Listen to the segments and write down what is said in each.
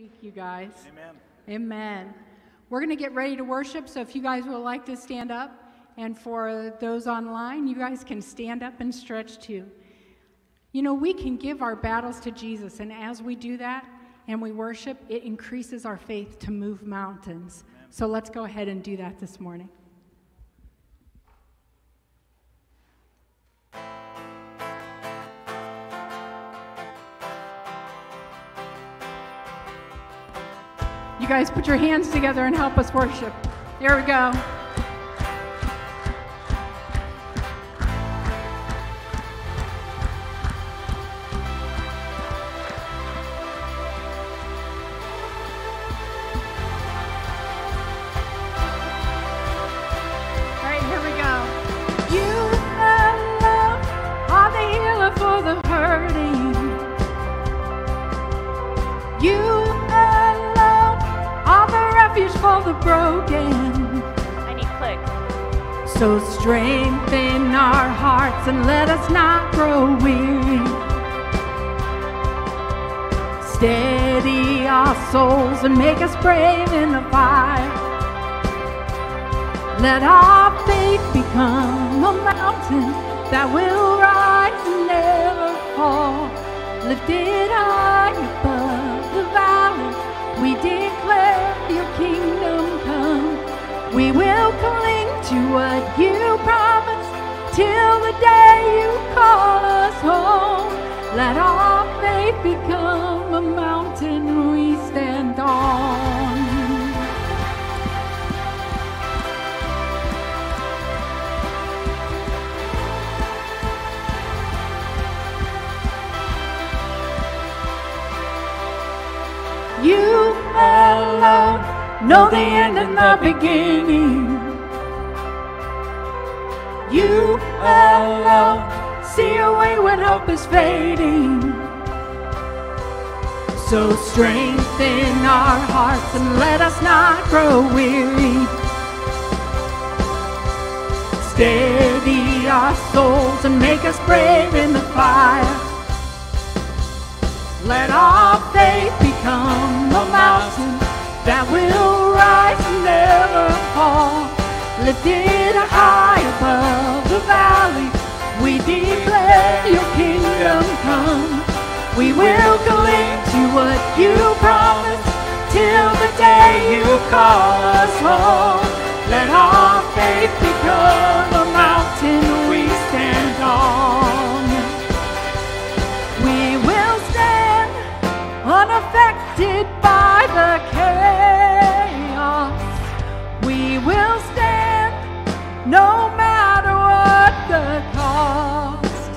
week, you guys. Amen. Amen. We're going to get ready to worship, so if you guys would like to stand up, and for those online, you guys can stand up and stretch too. You know, we can give our battles to Jesus, and as we do that and we worship, it increases our faith to move mountains. So let's go ahead and do that this morning. Guys put your hands together and help us worship. There we go. That will rise and never fall. Lifted high above the valley, we declare your kingdom come. We will cling to what know the end and the beginning. You alone see a way when hope is fading. So strengthen our hearts and let us not grow weary. Steady our souls and make us brave in the fire. Let our faith become a mountain that will rise and never fall. Lifted high above the valley, we declare your kingdom come. We will cling to what you promised till the day you call us home. Let our faith become a mountain we stand on. We will stand unaffected by the chaos. No matter what the cost.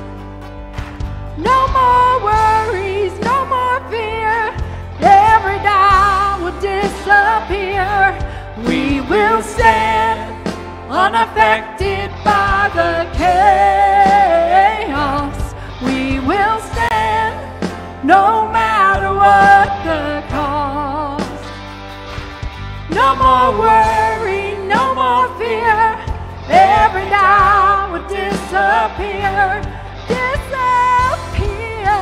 No more worries, no more fear. Every doubt will disappear. We will stand unaffected by the chaos. We will stand no matter what the cost. No more worry, disappear, disappear.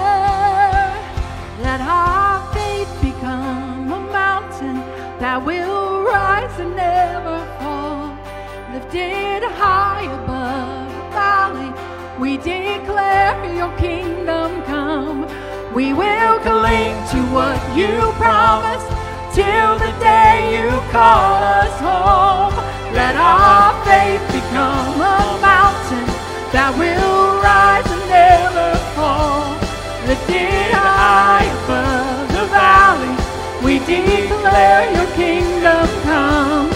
Let our faith become a mountain that will rise and never fall. Lifted high above the valley, we declare your kingdom come. We will cling to what you promised till the day you call us home. Let our faith become a mountain that will rise and never fall. Lifted high above the valley, we declare your kingdom come.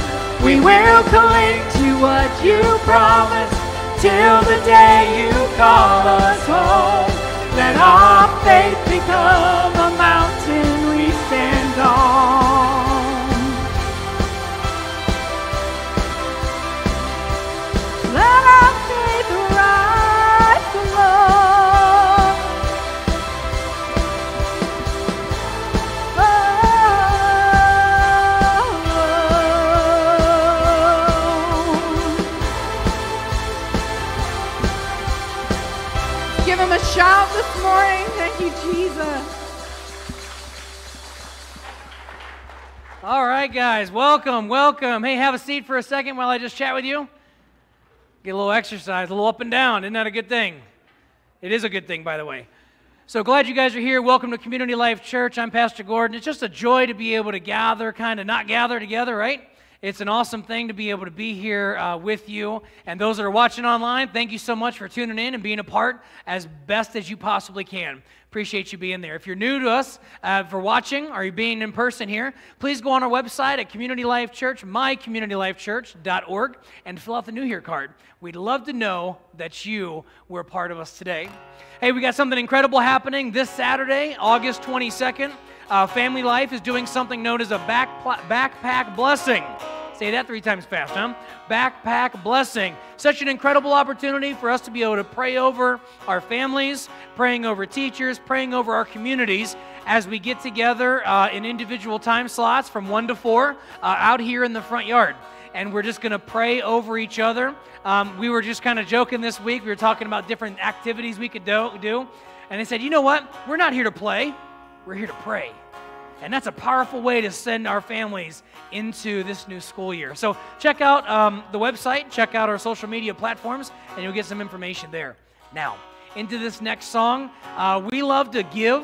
We will cling to what you promised till the day you call us home. Let our faith become a mountain welcome, welcome. Hey, have a seat for a second while I just chat with you. Get a little exercise, a little up and down. Isn't that a good thing? It is a good thing, by the way. So glad you guys are here. Welcome to Community Life Church. I'm Pastor Gordon. It's just a joy to be able to gather, kind of not gather together, right? It's an awesome thing to be able to be here uh, with you. And those that are watching online, thank you so much for tuning in and being a part as best as you possibly can. Appreciate you being there. If you're new to us uh, for watching are you being in person here, please go on our website at Community Life Church, mycommunitylifechurch.org, and fill out the New Here card. We'd love to know that you were part of us today. Hey, we got something incredible happening this Saturday, August 22nd. Uh, Family Life is doing something known as a back, backpack blessing. Say that three times fast, huh? Backpack blessing. Such an incredible opportunity for us to be able to pray over our families, praying over teachers, praying over our communities as we get together uh, in individual time slots from 1 to 4 uh, out here in the front yard. And we're just going to pray over each other. Um, we were just kind of joking this week. We were talking about different activities we could do, do. And they said, you know what? We're not here to play, we're here to pray. And that's a powerful way to send our families into this new school year. So check out um, the website, check out our social media platforms, and you'll get some information there. Now, into this next song, uh, we love to give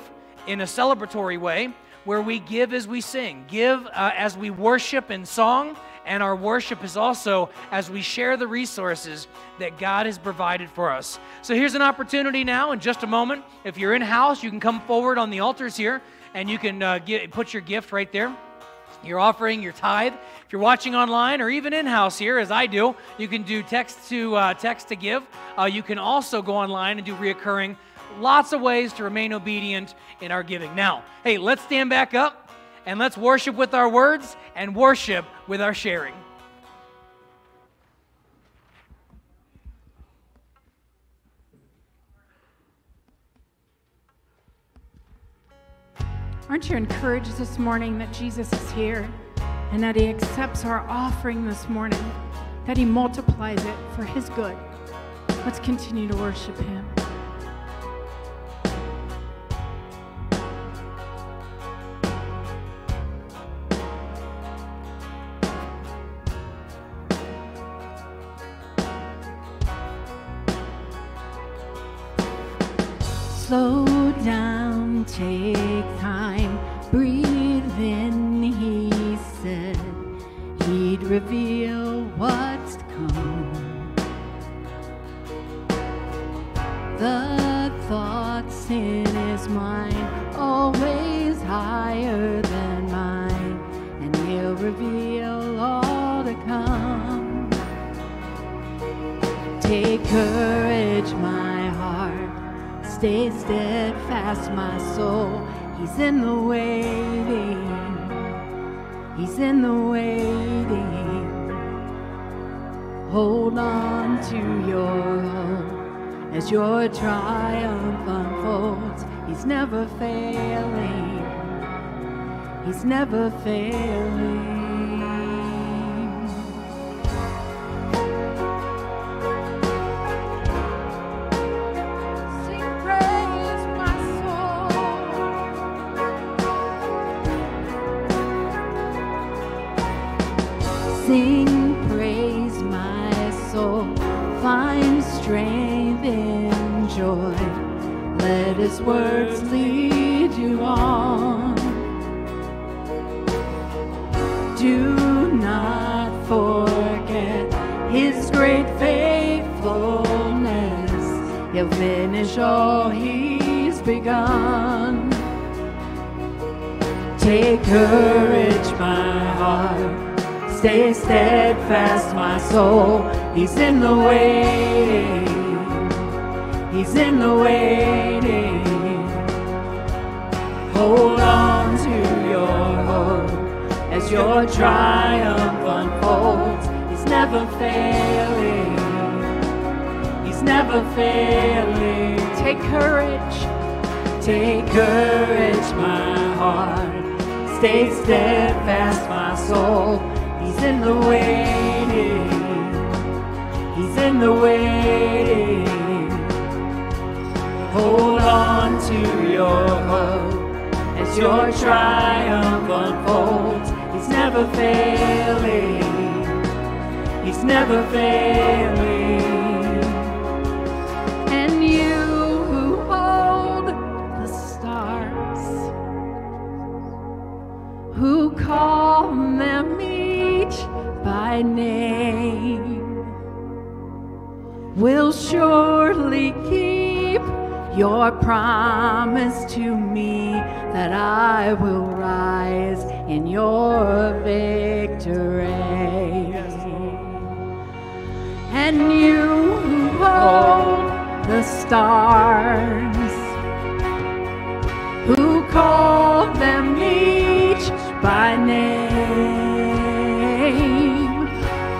in a celebratory way where we give as we sing, give uh, as we worship in song, and our worship is also as we share the resources that God has provided for us. So here's an opportunity now in just a moment. If you're in house, you can come forward on the altars here and you can uh, get, put your gift right there. Your offering, your tithe. If you're watching online or even in house here, as I do, you can do text to uh, text to give. Uh, you can also go online and do reoccurring. Lots of ways to remain obedient in our giving. Now, hey, let's stand back up and let's worship with our words and worship with our sharing. Aren't you encouraged this morning that Jesus is here and that He accepts our offering this morning, that He multiplies it for His good? Let's continue to worship Him. slow down, take reveal what's to come. The thoughts in his mind, always higher than mine, and he'll reveal all to come. Take courage, my heart, Stay steadfast, my soul. He's in the waiting. He's in the waiting. Hold on to your hope as your triumph unfolds. He's never failing. He's never failing. Words lead you on. Do not forget his great faithfulness. He'll finish all he's begun. Take courage, my heart Stay steadfast, my soul. He's in the waiting. He's in the waiting. Hold on to your hope as your triumph unfolds. He's never failing. He's never failing. Take courage. Take courage, my heart. Stay steadfast, my soul. He's in the waiting. He's in the waiting. Hold on to your hope as your triumph unfolds. He's never failing. He's never failing. And you who hold the stars, who call them each by name, will surely keep your promise to me that I will rise in your victory. And you who hold the stars, who call them each by name,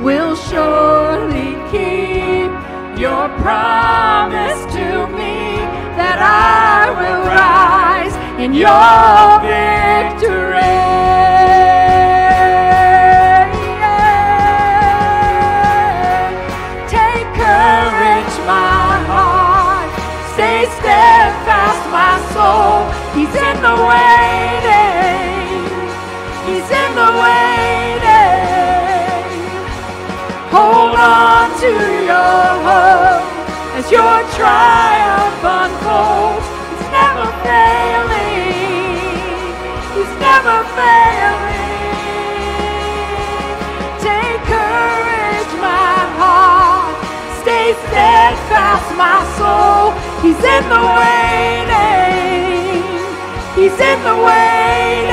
will surely keep your promise to me that I will rise in your victory. Take courage, my heart. Stay steadfast, my soul. He's in the waiting. He's in the waiting. Hold on to your hope as your triumph unfolds. He's never failing. Steadfast, my soul. He's in the waiting. He's in the waiting.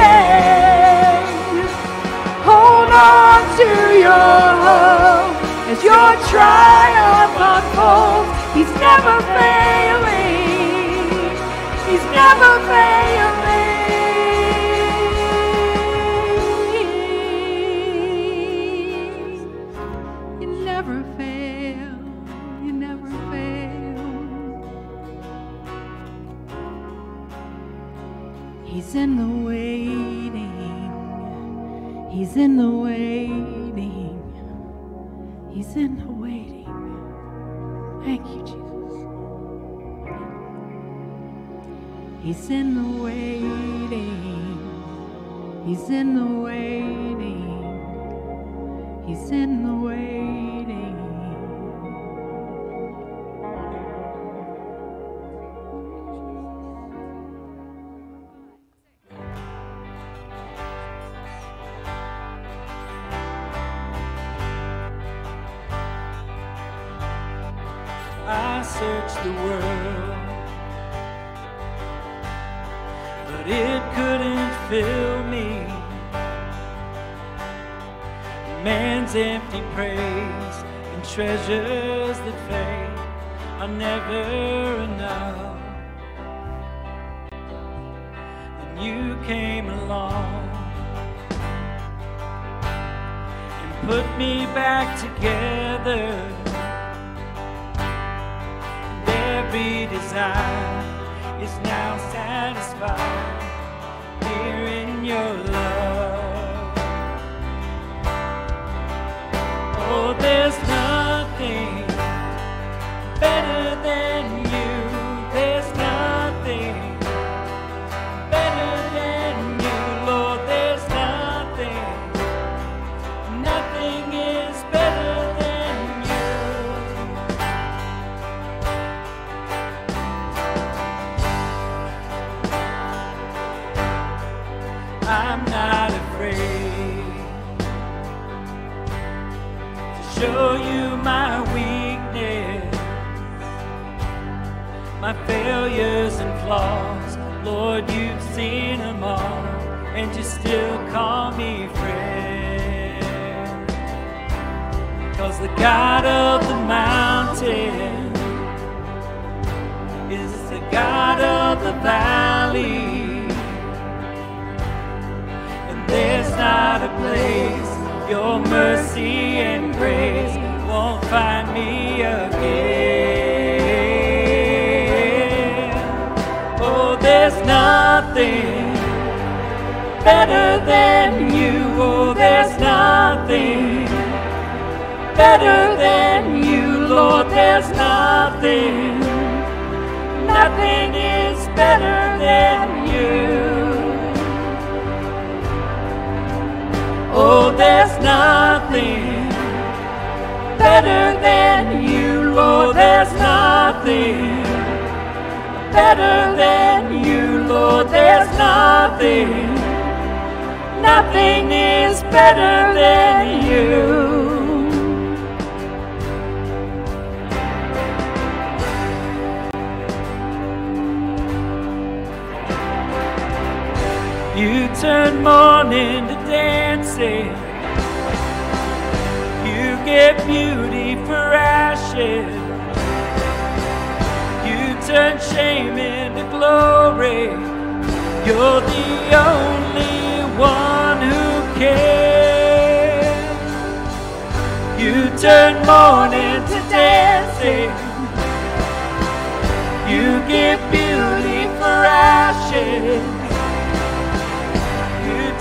Hold on to your hope as your triumph unfolds. He's never failing. He's never failing. He's in the waiting. He's in the waiting. He's in the waiting. Thank you, Jesus. He's in the waiting. He's in the waiting. He's in the waiting. Back together. and every desire is now satisfied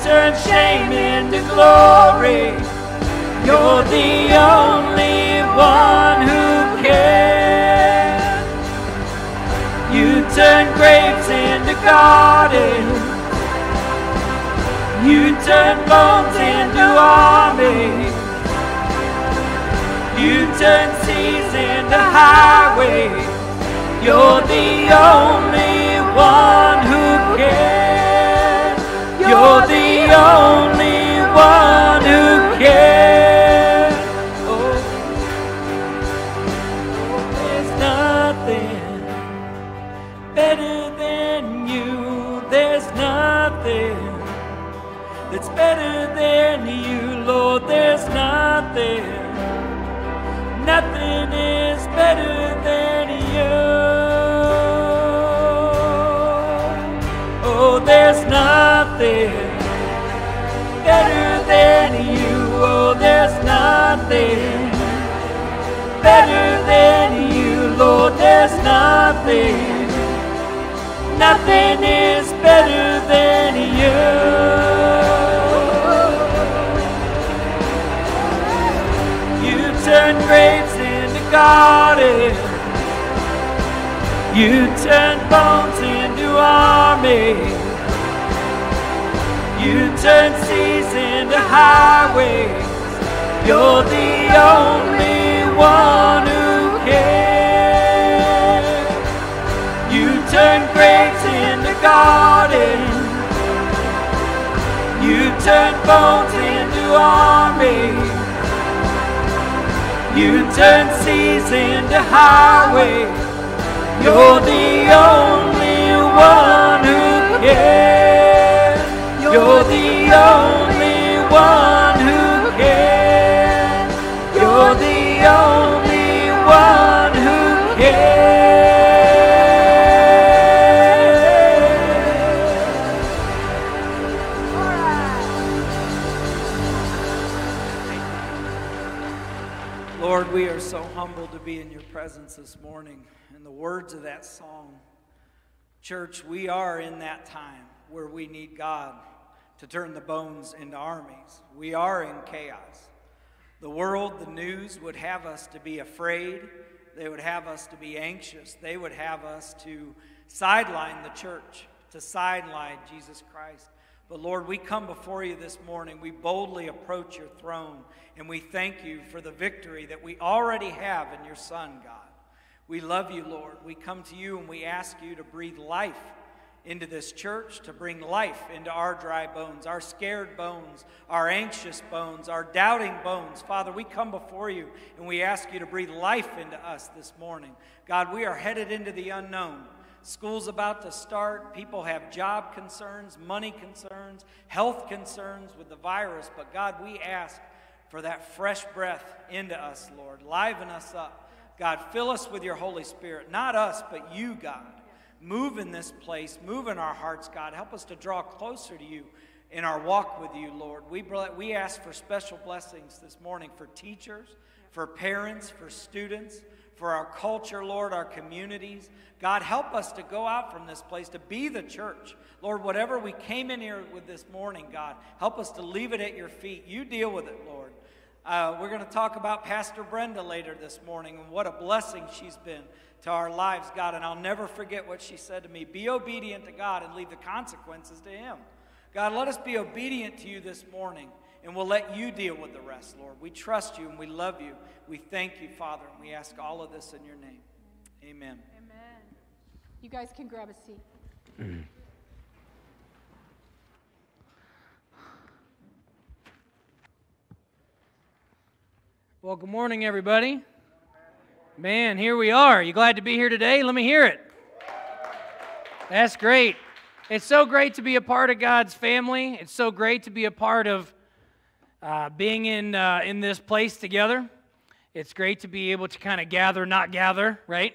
turn shame into glory. You're the only one who cares. You turn graves into gardens. You turn bones into armies. You turn seas into highways. You're the only one who cares. You're the only one who cares. Oh, there's nothing better than you. There's nothing that's better than you, Lord. There's nothing. Nothing is better than you. Oh, there's nothing better than you. Oh, there's nothing better than you, Lord. There's nothing, nothing is better than you. You turn graves into gardens. You turn bones into armies. You turn seas into highways. You're the only one who cares. You turn graves into gardens. You turn bones into armies. You turn seas into highways. You're the only one who cares. You're the only one who cares. You're the only one who cares. Lord, we are so humbled to be in your presence this morning. And the words of that song, church, we are in that time where we need God to turn the bones into armies. We are in chaos. The world, the news would have us to be afraid. They would have us to be anxious. They would have us to sideline the church, to sideline Jesus Christ. But Lord, we come before you this morning. We boldly approach your throne, and we thank you for the victory that we already have in your Son, God. We love you, Lord. We come to you and we ask you to breathe life into this church, to bring life into our dry bones, our scared bones, our anxious bones, our doubting bones. Father, we come before you and we ask you to breathe life into us this morning. God, we are headed into the unknown. School's about to start. People have job concerns, money concerns, health concerns with the virus. But God, we ask for that fresh breath into us, Lord. Liven us up. God, fill us with your Holy Spirit. Not us, but you, God. Move in this place. Move in our hearts, God. Help us to draw closer to you in our walk with you, Lord. We, we ask for special blessings this morning for teachers, for parents, for students, for our culture, Lord, our communities. God, help us to go out from this place to be the church. Lord, whatever we came in here with this morning, God, help us to leave it at your feet. You deal with it, Lord. Uh, we're going to talk about Pastor Brenda later this morning and what a blessing she's been to our lives, God. And I'll never forget what she said to me Be obedient to God and leave the consequences to Him. God, let us be obedient to you this morning. and we'll let you deal with the rest, Lord. We trust you and we love you. We thank you, Father, and we ask all of this in your name. Amen. Amen. You guys can grab a seat. Well, good morning, everybody. Man, here we are. You glad to be here today? Let me hear it. That's great. It's so great to be a part of God's family. It's so great to be a part of uh, being in, uh, in this place together. It's great to be able to kind of gather, not gather, right?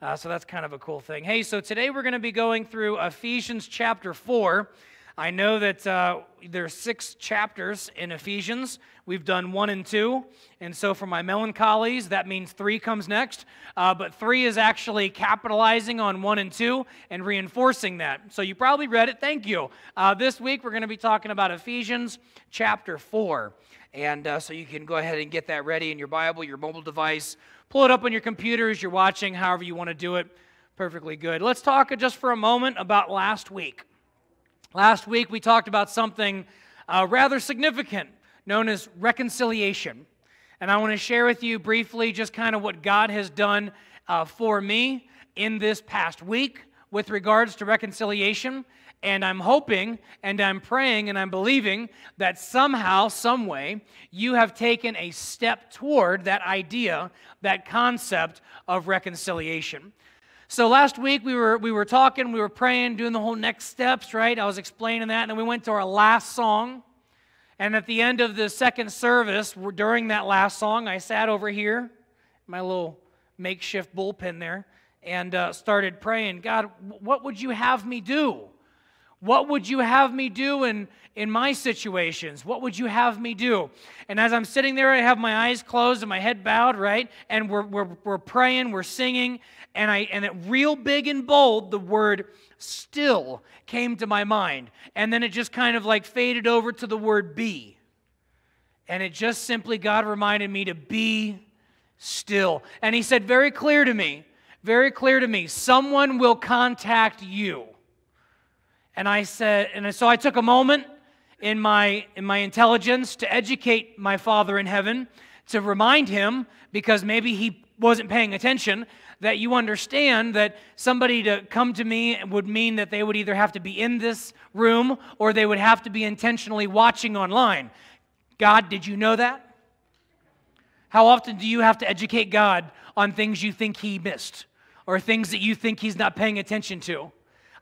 Uh, so that's kind of a cool thing. Hey, so today we're going to be going through Ephesians chapter 4. I know that uh, there's six chapters in Ephesians. We've done one and two. And so for my melancholies, that means three comes next. Uh, but three is actually capitalizing on one and two and reinforcing that. So you probably read it. Thank you. Uh, this week, we're going to be talking about Ephesians chapter 4. And uh, so you can go ahead and get that ready in your Bible, your mobile device. Pull it up on your computer as you're watching, however you want to do it. Perfectly good. Let's talk just for a moment about last week. Last week, we talked about something uh, rather significant known as reconciliation. And I want to share with you briefly just kind of what God has done uh, for me in this past week with regards to reconciliation. And I'm hoping and I'm praying and I'm believing that somehow, some way, you have taken a step toward that idea, that concept of reconciliation. So last week we were we were talking, we were praying, doing the whole next steps, right? I was explaining that, and then we went to our last song. And at the end of the second service, during that last song, I sat over here, my little makeshift bullpen there, and uh, started praying. God, what would you have me do? What would you have me do in, in my situations? What would you have me do? And as I'm sitting there, I have my eyes closed and my head bowed, right? And we're, we're, we're praying, we're singing, and I and it real big and bold, the word still came to my mind. And then it just kind of like faded over to the word be. And it just simply, God reminded me to be still. And He said very clear to me, very clear to me, someone will contact you. And I said, and so I took a moment in my in my intelligence to educate my Father in heaven, to remind him, because maybe he wasn't paying attention, that you understand that somebody to come to me would mean that they would either have to be in this room or they would have to be intentionally watching online. God, did you know that? How often do you have to educate God on things you think He missed or things that you think He's not paying attention to?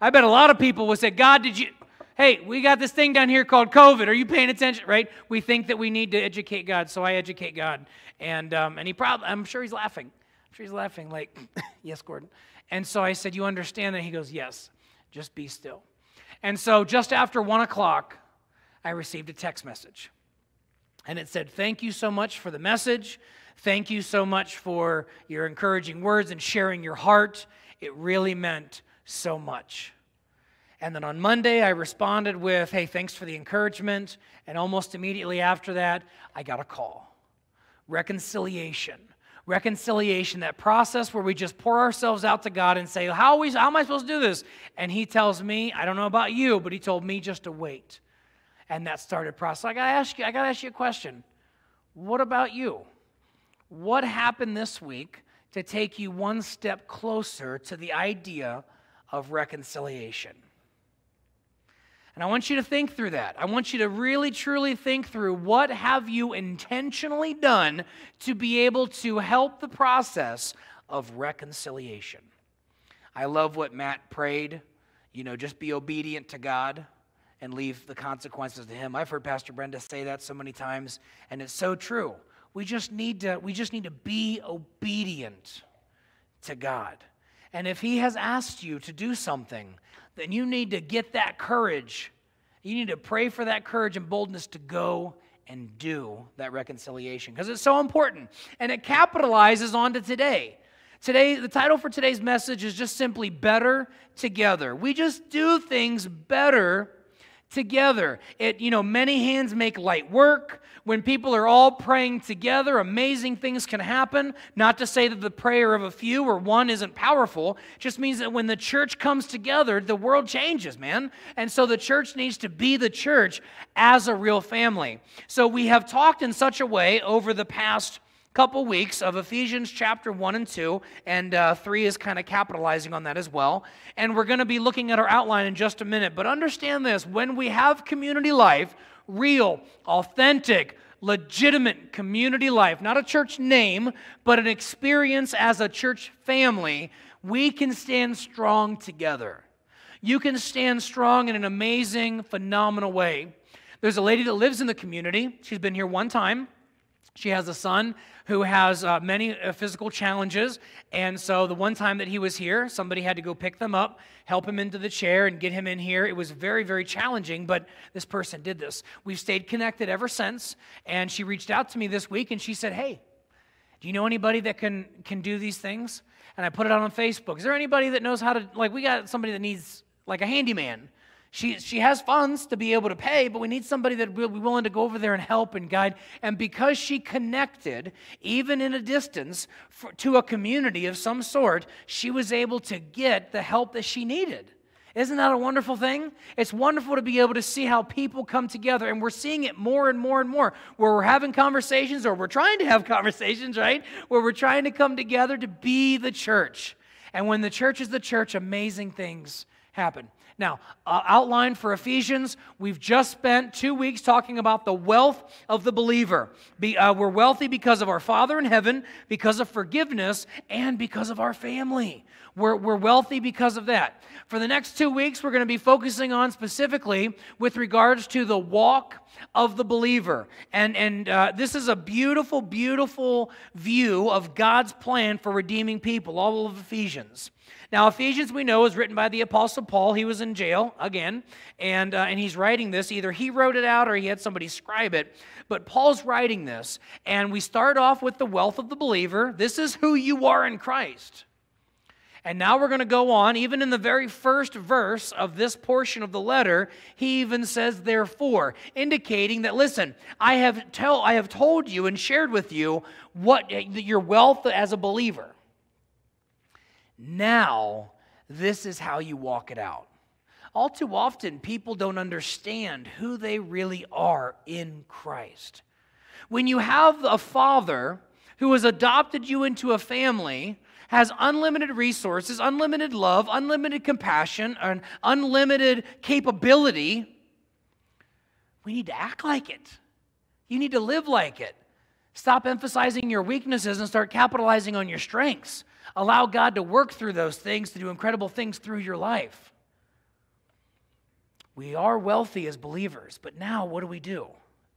I bet a lot of people would say, God, did you? Hey, we got this thing down here called COVID. Are you paying attention? Right? We think that we need to educate God, so I educate God, and um, and he probably, I'm sure he's laughing. She's laughing, like, yes, Gordon. And so I said, You understand that? He goes, Yes, just be still. And so just after one o'clock, I received a text message. And it said, Thank you so much for the message. Thank you so much for your encouraging words and sharing your heart. It really meant so much. And then on Monday, I responded with, Hey, thanks for the encouragement. And almost immediately after that, I got a call. Reconciliation reconciliation, that process where we just pour ourselves out to God and say, how, we, how am I supposed to do this? And He tells me, I don't know about you, but He told me just to wait. And that started process. I gotta ask you, I gotta ask you a question. What about you? What happened this week to take you one step closer to the idea of reconciliation? And I want you to think through that. I want you to really truly think through what have you intentionally done to be able to help the process of reconciliation. I love what Matt prayed, you know, just be obedient to God and leave the consequences to him. I've heard Pastor Brenda say that so many times and it's so true. We just need to we just need to be obedient to God. And if he has asked you to do something, then you need to get that courage. You need to pray for that courage and boldness to go and do that reconciliation because it's so important. And it capitalizes onto today. Today, the title for today's message is just simply Better Together. We just do things better together. It, you know, many hands make light work. when people are all praying together, amazing things can happen. Not to say that the prayer of a few or one isn't powerful, it just means that when the church comes together, the world changes, man. And so the church needs to be the church as a real family. So we have talked in such a way over the past couple weeks of Ephesians chapter 1 and 2, and uh, 3 is kind of capitalizing on that as well. And we're going to be looking at our outline in just a minute. But understand this when we have community life, real, authentic, legitimate community life, not a church name, but an experience as a church family, we can stand strong together. You can stand strong in an amazing, phenomenal way. There's a lady that lives in the community. She's been here one time. She has a son who has uh, many uh, physical challenges. And so the one time that he was here, somebody had to go pick them up, help him into the chair, and get him in here. It was very, very challenging, but this person did this. We've stayed connected ever since. And she reached out to me this week and she said, Hey, do you know anybody that can, can do these things? And I put it out on Facebook. Is there anybody that knows how to, like, we got somebody that needs, like, a handyman she, she has funds to be able to pay, but we need somebody that will be willing to go over there and help and guide. And because she connected, even in a distance, for, to a community of some sort, she was able to get the help that she needed. Isn't that a wonderful thing? It's wonderful to be able to see how people come together, and we're seeing it more and more and more, where we're having conversations, or we're trying to have conversations, right? Where we're trying to come together to be the church. And when the church is the church, amazing things happen. Now, uh, outline for Ephesians, we've just spent two weeks talking about the wealth of the believer. Be, uh, we're wealthy because of our Father in heaven, because of forgiveness, and because of our family. We're, we're wealthy because of that. For the next two weeks, we're going to be focusing on specifically with regards to the walk of the believer. And, and uh, this is a beautiful, beautiful view of God's plan for redeeming people, all of Ephesians. Now, Ephesians, we know, is written by the Apostle Paul. He was in jail again, and, uh, and he's writing this. Either he wrote it out or he had somebody scribe it. But Paul's writing this, and we start off with the wealth of the believer. This is who you are in Christ. And now we're going to go on. Even in the very first verse of this portion of the letter, he even says, therefore, indicating that, listen, I have, tell, I have told you and shared with you what your wealth as a believer. Now, this is how you walk it out. All too often, people don't understand who they really are in Christ. When you have a father who has adopted you into a family, has unlimited resources, unlimited love, unlimited compassion, and unlimited capability, we need to act like it. You need to live like it. Stop emphasizing your weaknesses and start capitalizing on your strengths. Allow God to work through those things to do incredible things through your life. We are wealthy as believers, but now what do we do?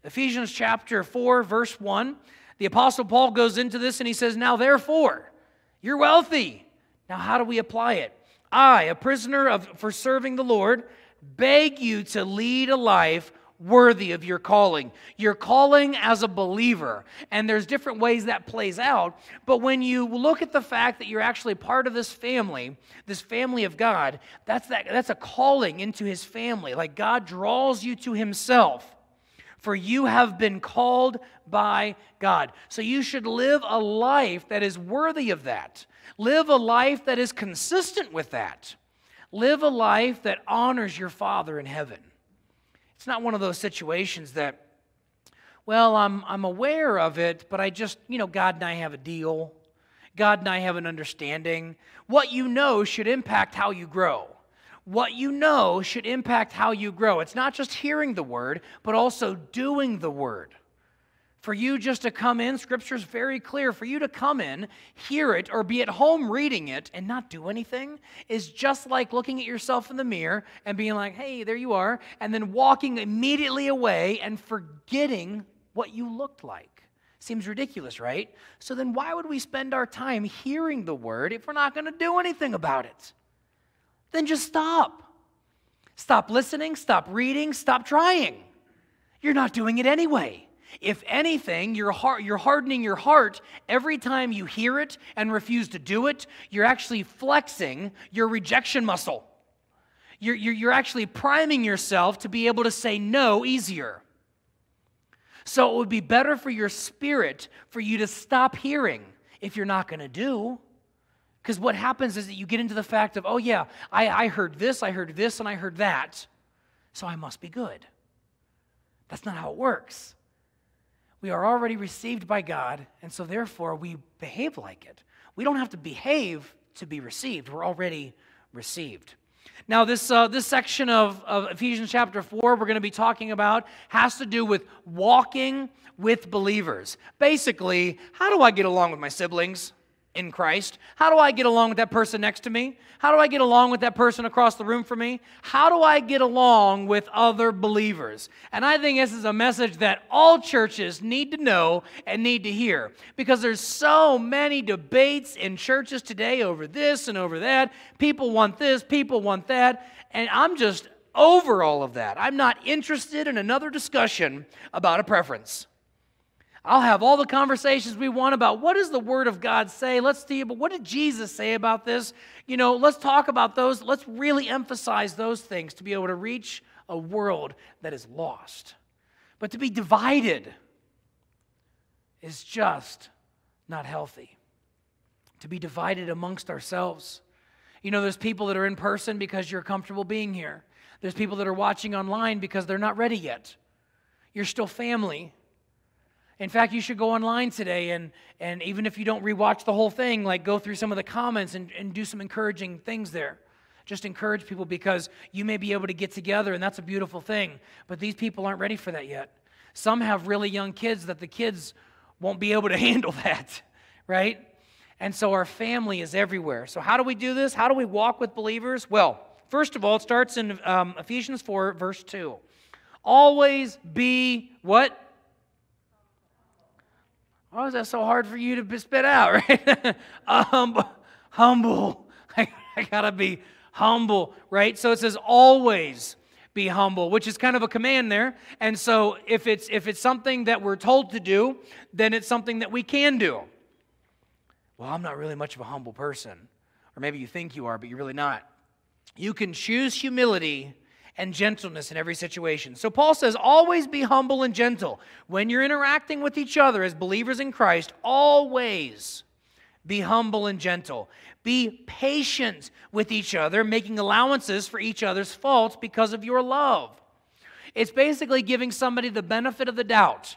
Ephesians chapter 4, verse 1, the Apostle Paul goes into this and he says, Now therefore, you're wealthy. Now, how do we apply it? I, a prisoner of, for serving the Lord, beg you to lead a life worthy of your calling. Your calling as a believer. And there's different ways that plays out. But when you look at the fact that you're actually part of this family, this family of God, that's, that, that's a calling into his family. Like God draws you to himself. For you have been called by God. So you should live a life that is worthy of that. Live a life that is consistent with that. Live a life that honors your Father in heaven. It's not one of those situations that, well, I'm, I'm aware of it, but I just, you know, God and I have a deal. God and I have an understanding. What you know should impact how you grow. What you know should impact how you grow. It's not just hearing the word, but also doing the word. For you just to come in, Scripture is very clear. For you to come in, hear it, or be at home reading it and not do anything is just like looking at yourself in the mirror and being like, hey, there you are, and then walking immediately away and forgetting what you looked like. Seems ridiculous, right? So then why would we spend our time hearing the word if we're not going to do anything about it? Then just stop. Stop listening, stop reading, stop trying. You're not doing it anyway. If anything, you're, you're hardening your heart every time you hear it and refuse to do it. You're actually flexing your rejection muscle. You're, you're, you're actually priming yourself to be able to say no easier. So it would be better for your spirit for you to stop hearing if you're not going to do. Because what happens is that you get into the fact of, oh, yeah, I, I heard this, I heard this, and I heard that, so I must be good. That's not how it works. We are already received by God, and so therefore we behave like it. We don't have to behave to be received, we're already received. Now, this, uh, this section of, of Ephesians chapter 4 we're going to be talking about has to do with walking with believers. Basically, how do I get along with my siblings? In Christ? How do I get along with that person next to me? How do I get along with that person across the room from me? How do I get along with other believers? And I think this is a message that all churches need to know and need to hear because there's so many debates in churches today over this and over that. People want this, people want that, and I'm just over all of that. I'm not interested in another discussion about a preference. I'll have all the conversations we want about what does the Word of God say. Let's see, but what did Jesus say about this? You know, let's talk about those. Let's really emphasize those things to be able to reach a world that is lost. But to be divided is just not healthy. To be divided amongst ourselves. You know, there's people that are in person because you're comfortable being here. There's people that are watching online because they're not ready yet. You're still family. In fact, you should go online today and, and even if you don't rewatch the whole thing, like go through some of the comments and, and do some encouraging things there. Just encourage people because you may be able to get together, and that's a beautiful thing. But these people aren't ready for that yet. Some have really young kids that the kids won't be able to handle that, right? And so our family is everywhere. So, how do we do this? How do we walk with believers? Well, first of all, it starts in um, Ephesians 4, verse 2. Always be what? Why is that so hard for you to spit out, right? um, humble. I, I gotta be humble, right? So it says always be humble, which is kind of a command there. And so if it's if it's something that we're told to do, then it's something that we can do. Well, I'm not really much of a humble person. Or maybe you think you are, but you're really not. You can choose humility and gentleness in every situation. So Paul says, always be humble and gentle. When you're interacting with each other as believers in Christ, always be humble and gentle. Be patient with each other, making allowances for each other's faults because of your love. It's basically giving somebody the benefit of the doubt.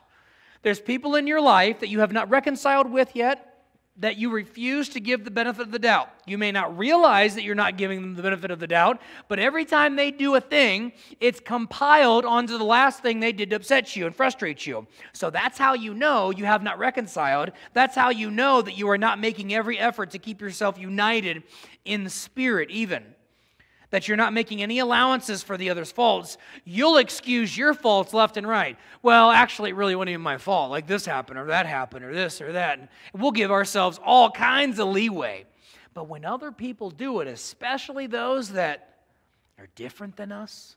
There's people in your life that you have not reconciled with yet, that you refuse to give the benefit of the doubt. You may not realize that you're not giving them the benefit of the doubt, but every time they do a thing, it's compiled onto the last thing they did to upset you and frustrate you. So that's how you know you have not reconciled. That's how you know that you are not making every effort to keep yourself united in the spirit, even that you're not making any allowances for the other's faults, you'll excuse your faults left and right. Well, actually, it really wasn't even my fault. Like this happened, or that happened, or this, or that. And we'll give ourselves all kinds of leeway. But when other people do it, especially those that are different than us,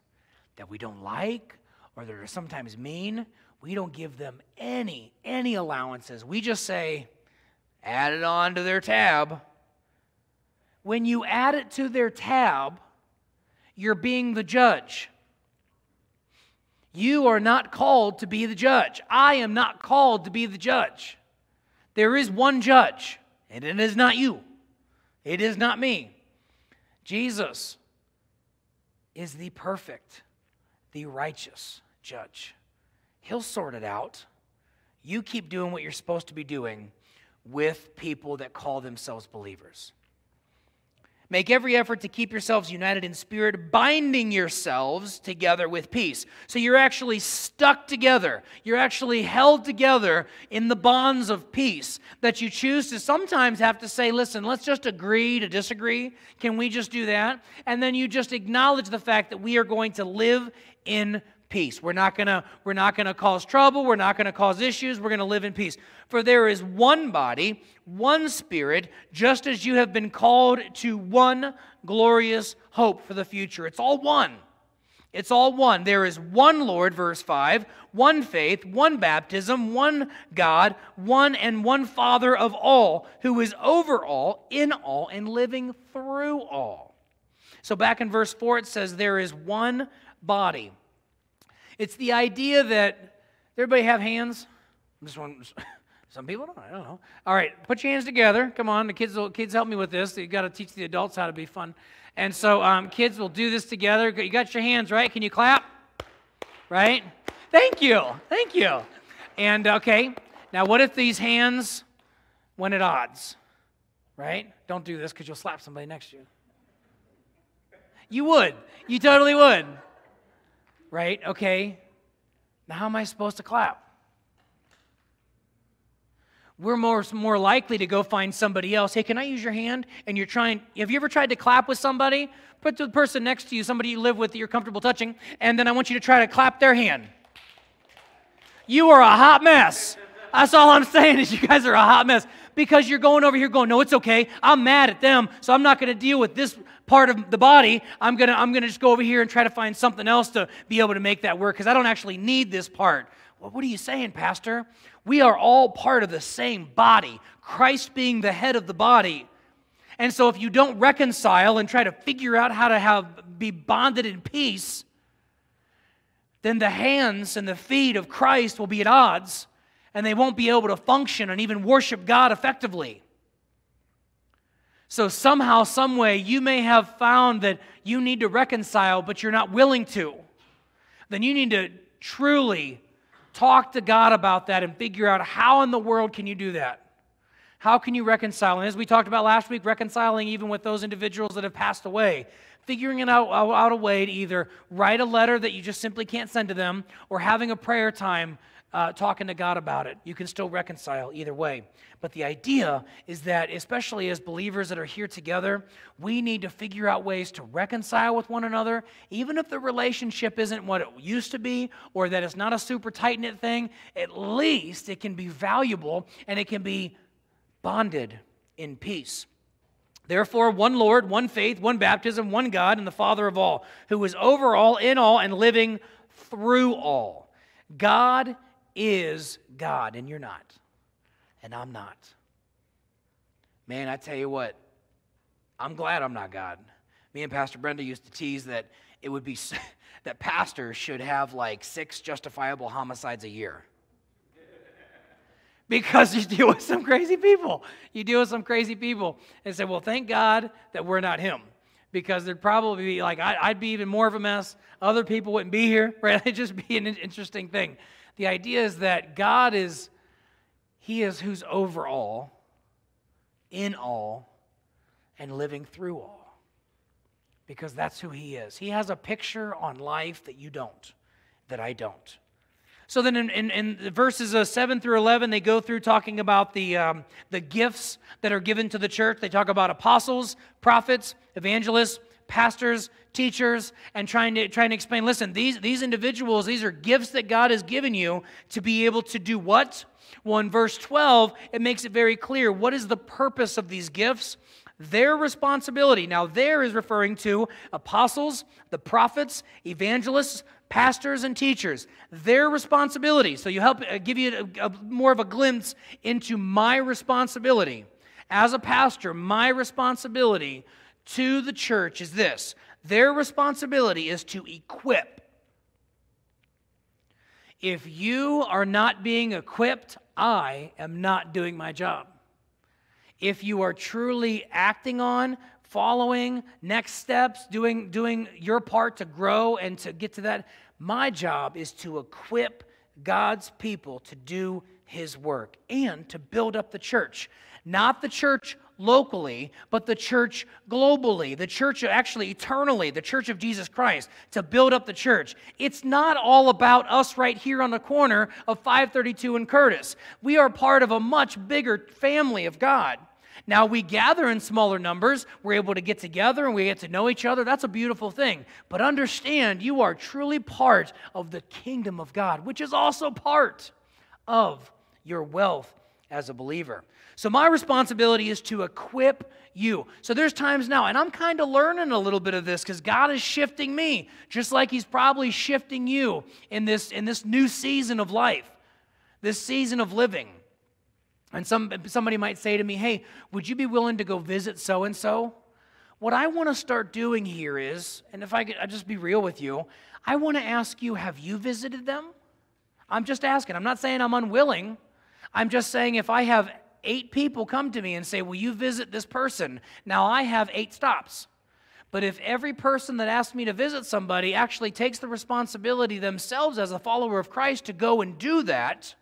that we don't like, or that are sometimes mean, we don't give them any, any allowances. We just say, add it on to their tab. When you add it to their tab, you're being the judge. You are not called to be the judge. I am not called to be the judge. There is one judge, and it is not you. It is not me. Jesus is the perfect, the righteous judge. He'll sort it out. You keep doing what you're supposed to be doing with people that call themselves believers. Make every effort to keep yourselves united in spirit, binding yourselves together with peace. So you're actually stuck together. You're actually held together in the bonds of peace that you choose to sometimes have to say, listen, let's just agree to disagree. Can we just do that? And then you just acknowledge the fact that we are going to live in peace. We're not going to we're not going to cause trouble, we're not going to cause issues, we're going to live in peace. For there is one body, one spirit, just as you have been called to one glorious hope for the future. It's all one. It's all one. There is one Lord, verse 5, one faith, one baptism, one God, one and one Father of all, who is over all, in all, and living through all. So back in verse 4, it says, There is one body. It's the idea that everybody have hands? I'm just one. Some people don't. I don't know. All right, put your hands together. Come on, the kids will kids help me with this. You got to teach the adults how to be fun. And so um, kids will do this together. You got your hands right? Can you clap? Right? Thank you. Thank you. And okay, now what if these hands went at odds? Right? Don't do this because you'll slap somebody next to you. You would. You totally would. Right? Okay. Now, how am I supposed to clap? We're more, more likely to go find somebody else. Hey, can I use your hand? And you're trying, have you ever tried to clap with somebody? Put the person next to you, somebody you live with that you're comfortable touching, and then I want you to try to clap their hand. You are a hot mess. That's all I'm saying is you guys are a hot mess because you're going over here going, no, it's okay. I'm mad at them, so I'm not going to deal with this part of the body. I'm going to I'm going to just go over here and try to find something else to be able to make that work because I don't actually need this part. Well, what are you saying, Pastor? We are all part of the same body, Christ being the head of the body. And so if you don't reconcile and try to figure out how to have be bonded in peace, then the hands and the feet of Christ will be at odds and they won't be able to function and even worship God effectively. So, somehow, some way, you may have found that you need to reconcile, but you're not willing to. Then you need to truly talk to God about that and figure out how in the world can you do that? How can you reconcile? And as we talked about last week, reconciling even with those individuals that have passed away, figuring it out, out a way to either write a letter that you just simply can't send to them or having a prayer time uh, talking to God about it. You can still reconcile either way. But the idea is that, especially as believers that are here together, we need to figure out ways to reconcile with one another, even if the relationship isn't what it used to be or that it's not a super tight knit thing. At least it can be valuable and it can be bonded in peace. Therefore, one Lord, one faith, one baptism, one God, and the Father of all, who is over all, in all, and living through all. God is God, and you're not. And I'm not. Man, I tell you what, I'm glad I'm not God. Me and Pastor Brenda used to tease that it would be that pastors should have like six justifiable homicides a year. because you deal with some crazy people. You deal with some crazy people and say, well, thank God that we're not him. Because there'd probably be like, I'd be even more of a mess. Other people wouldn't be here, right? It'd just be an interesting thing. The idea is that God is, He is who's over all, in all, and living through all. Because that's who He is. He has a picture on life that you don't, that I don't. So then in, in, in verses uh, 7 through 11, they go through talking about the, um, the gifts that are given to the church. They talk about apostles, prophets, evangelists, pastors, teachers, and trying to, trying to explain listen, these, these individuals, these are gifts that God has given you to be able to do what? Well, in verse 12, it makes it very clear what is the purpose of these gifts? Their responsibility. Now, there is referring to apostles, the prophets, evangelists, pastors, and teachers. Their responsibility. So, you help uh, give you a, a, more of a glimpse into my responsibility. As a pastor, my responsibility to the church is this their responsibility is to equip. If you are not being equipped, I am not doing my job. If you are truly acting on, following next steps, doing, doing your part to grow and to get to that, my job is to equip God's people to do his work and to build up the church. Not the church locally, but the church globally, the church actually eternally, the church of Jesus Christ, to build up the church. It's not all about us right here on the corner of 532 and Curtis. We are part of a much bigger family of God. Now we gather in smaller numbers, we're able to get together and we get to know each other. That's a beautiful thing. But understand, you are truly part of the kingdom of God, which is also part of your wealth as a believer. So, my responsibility is to equip you. So, there's times now, and I'm kind of learning a little bit of this because God is shifting me, just like He's probably shifting you in this, in this new season of life, this season of living. And some, somebody might say to me, Hey, would you be willing to go visit so and so? What I want to start doing here is, and if I could I just be real with you, I want to ask you, have you visited them? I'm just asking. I'm not saying I'm unwilling. I'm just saying if I have eight people come to me and say, Will you visit this person? Now I have eight stops. But if every person that asks me to visit somebody actually takes the responsibility themselves as a follower of Christ to go and do that,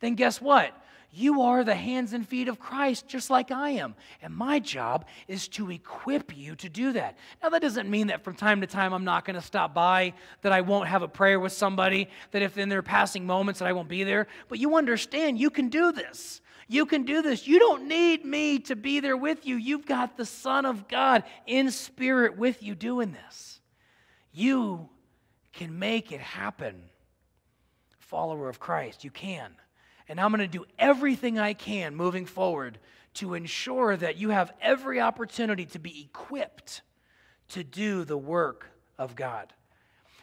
then guess what? You are the hands and feet of Christ, just like I am. And my job is to equip you to do that. Now, that doesn't mean that from time to time I'm not going to stop by, that I won't have a prayer with somebody, that if in their passing moments that I won't be there. But you understand, you can do this. You can do this. You don't need me to be there with you. You've got the Son of God in spirit with you doing this. You can make it happen. Follower of Christ, you can. And I'm going to do everything I can moving forward to ensure that you have every opportunity to be equipped to do the work of God.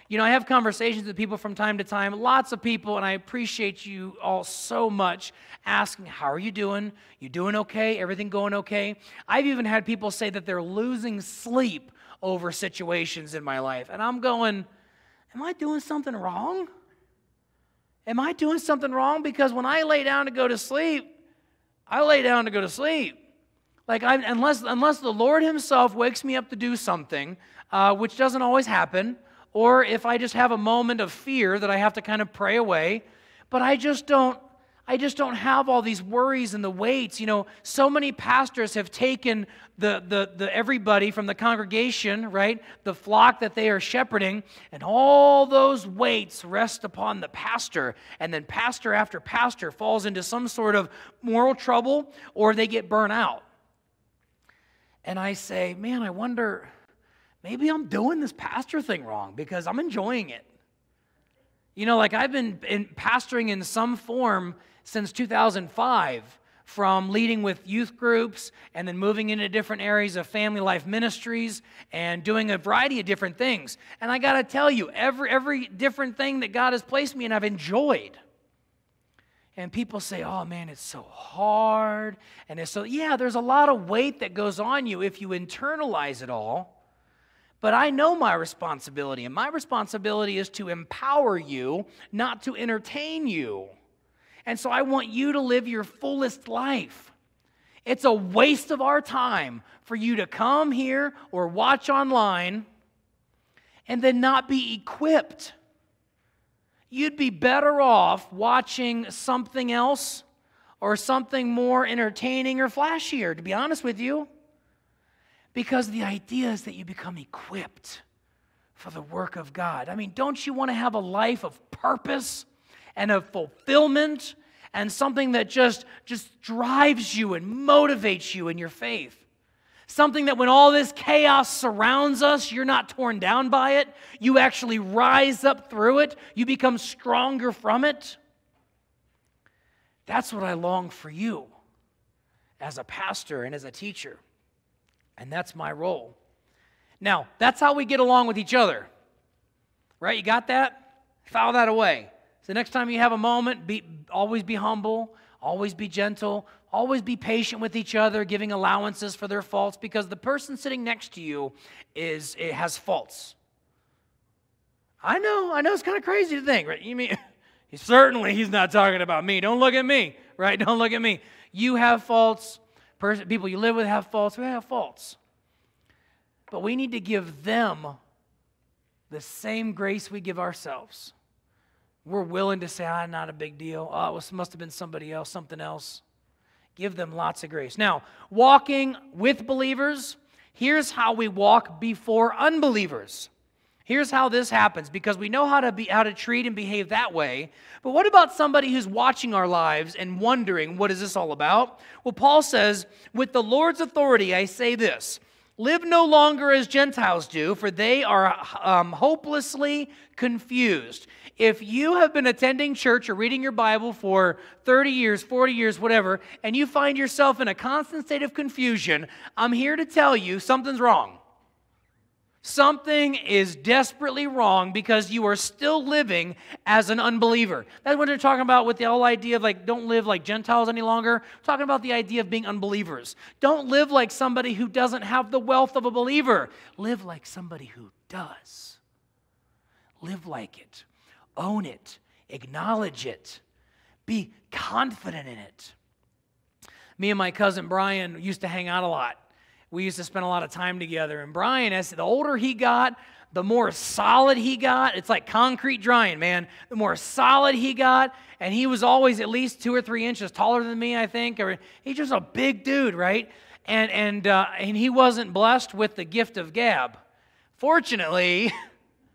You know, I have conversations with people from time to time, lots of people, and I appreciate you all so much asking, How are you doing? You doing okay? Everything going okay? I've even had people say that they're losing sleep over situations in my life. And I'm going, Am I doing something wrong? Am I doing something wrong? Because when I lay down to go to sleep, I lay down to go to sleep. Like, I, unless, unless the Lord Himself wakes me up to do something, uh, which doesn't always happen, or if I just have a moment of fear that I have to kind of pray away, but I just don't I just don't have all these worries and the weights. You know, so many pastors have taken the, the, the everybody from the congregation, right, the flock that they are shepherding, and all those weights rest upon the pastor. And then pastor after pastor falls into some sort of moral trouble or they get burnt out. And I say, man, I wonder, maybe I'm doing this pastor thing wrong because I'm enjoying it. You know, like I've been in pastoring in some form since 2005 from leading with youth groups and then moving into different areas of family life ministries and doing a variety of different things. And I got to tell you, every, every different thing that God has placed me in, I've enjoyed. And people say, oh man, it's so hard. And it's so, yeah, there's a lot of weight that goes on you if you internalize it all. But I know my responsibility, and my responsibility is to empower you, not to entertain you. And so I want you to live your fullest life. It's a waste of our time for you to come here or watch online and then not be equipped. You'd be better off watching something else or something more entertaining or flashier, to be honest with you. Because the idea is that you become equipped for the work of God. I mean, don't you want to have a life of purpose? and of fulfillment and something that just, just drives you and motivates you in your faith. Something that when all this chaos surrounds us, you're not torn down by it. You actually rise up through it. You become stronger from it. That's what I long for you as a pastor and as a teacher. And that's my role. Now, that's how we get along with each other. Right? You got that? File that away. So next time you have a moment, be, always be humble, always be gentle, always be patient with each other, giving allowances for their faults, because the person sitting next to you is it has faults. I know, I know it's kind of crazy to think, right? You mean certainly he's not talking about me. Don't look at me, right? Don't look at me. You have faults. Person, people you live with have faults. We have faults. But we need to give them the same grace we give ourselves we're willing to say, ah, not a big deal. Oh, it must have been somebody else, something else. Give them lots of grace. Now, walking with believers, here's how we walk before unbelievers. Here's how this happens because we know how to be how to treat and behave that way. But what about somebody who's watching our lives and wondering what is this all about? Well, Paul says, "With the Lord's authority I say this: Live no longer as Gentiles do, for they are um, hopelessly confused. If you have been attending church or reading your Bible for 30 years, 40 years, whatever, and you find yourself in a constant state of confusion, I'm here to tell you something's wrong. Something is desperately wrong because you are still living as an unbeliever. That's what they're talking about with the whole idea of like, don't live like Gentiles any longer. We're talking about the idea of being unbelievers. Don't live like somebody who doesn't have the wealth of a believer. Live like somebody who does. Live like it, own it, Acknowledge it. Be confident in it. Me and my cousin Brian used to hang out a lot. We used to spend a lot of time together. And Brian, as the older he got, the more solid he got. It's like concrete drying, man. The more solid he got, and he was always at least two or three inches taller than me, I think. Or he's just a big dude, right? And and uh, and he wasn't blessed with the gift of gab. Fortunately,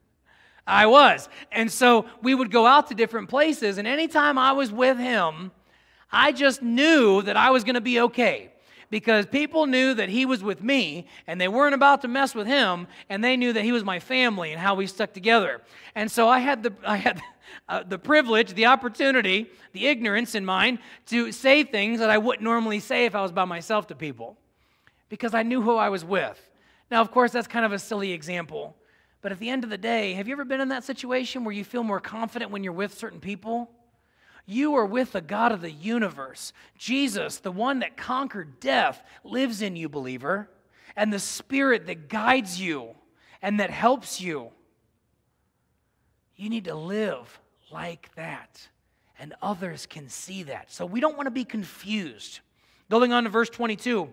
I was. And so we would go out to different places, and anytime I was with him, I just knew that I was going to be okay because people knew that he was with me and they weren't about to mess with him and they knew that he was my family and how we stuck together. And so I had the, I had uh, the privilege, the opportunity, the ignorance in mind to say things that I wouldn't normally say if I was by myself to people because I knew who I was with. Now, of course, that's kind of a silly example. But at the end of the day, have you ever been in that situation where you feel more confident when you're with certain people? You are with the God of the universe. Jesus, the one that conquered death, lives in you, believer. And the Spirit that guides you and that helps you. You need to live like that. And others can see that. So we don't want to be confused. Going on to verse 22.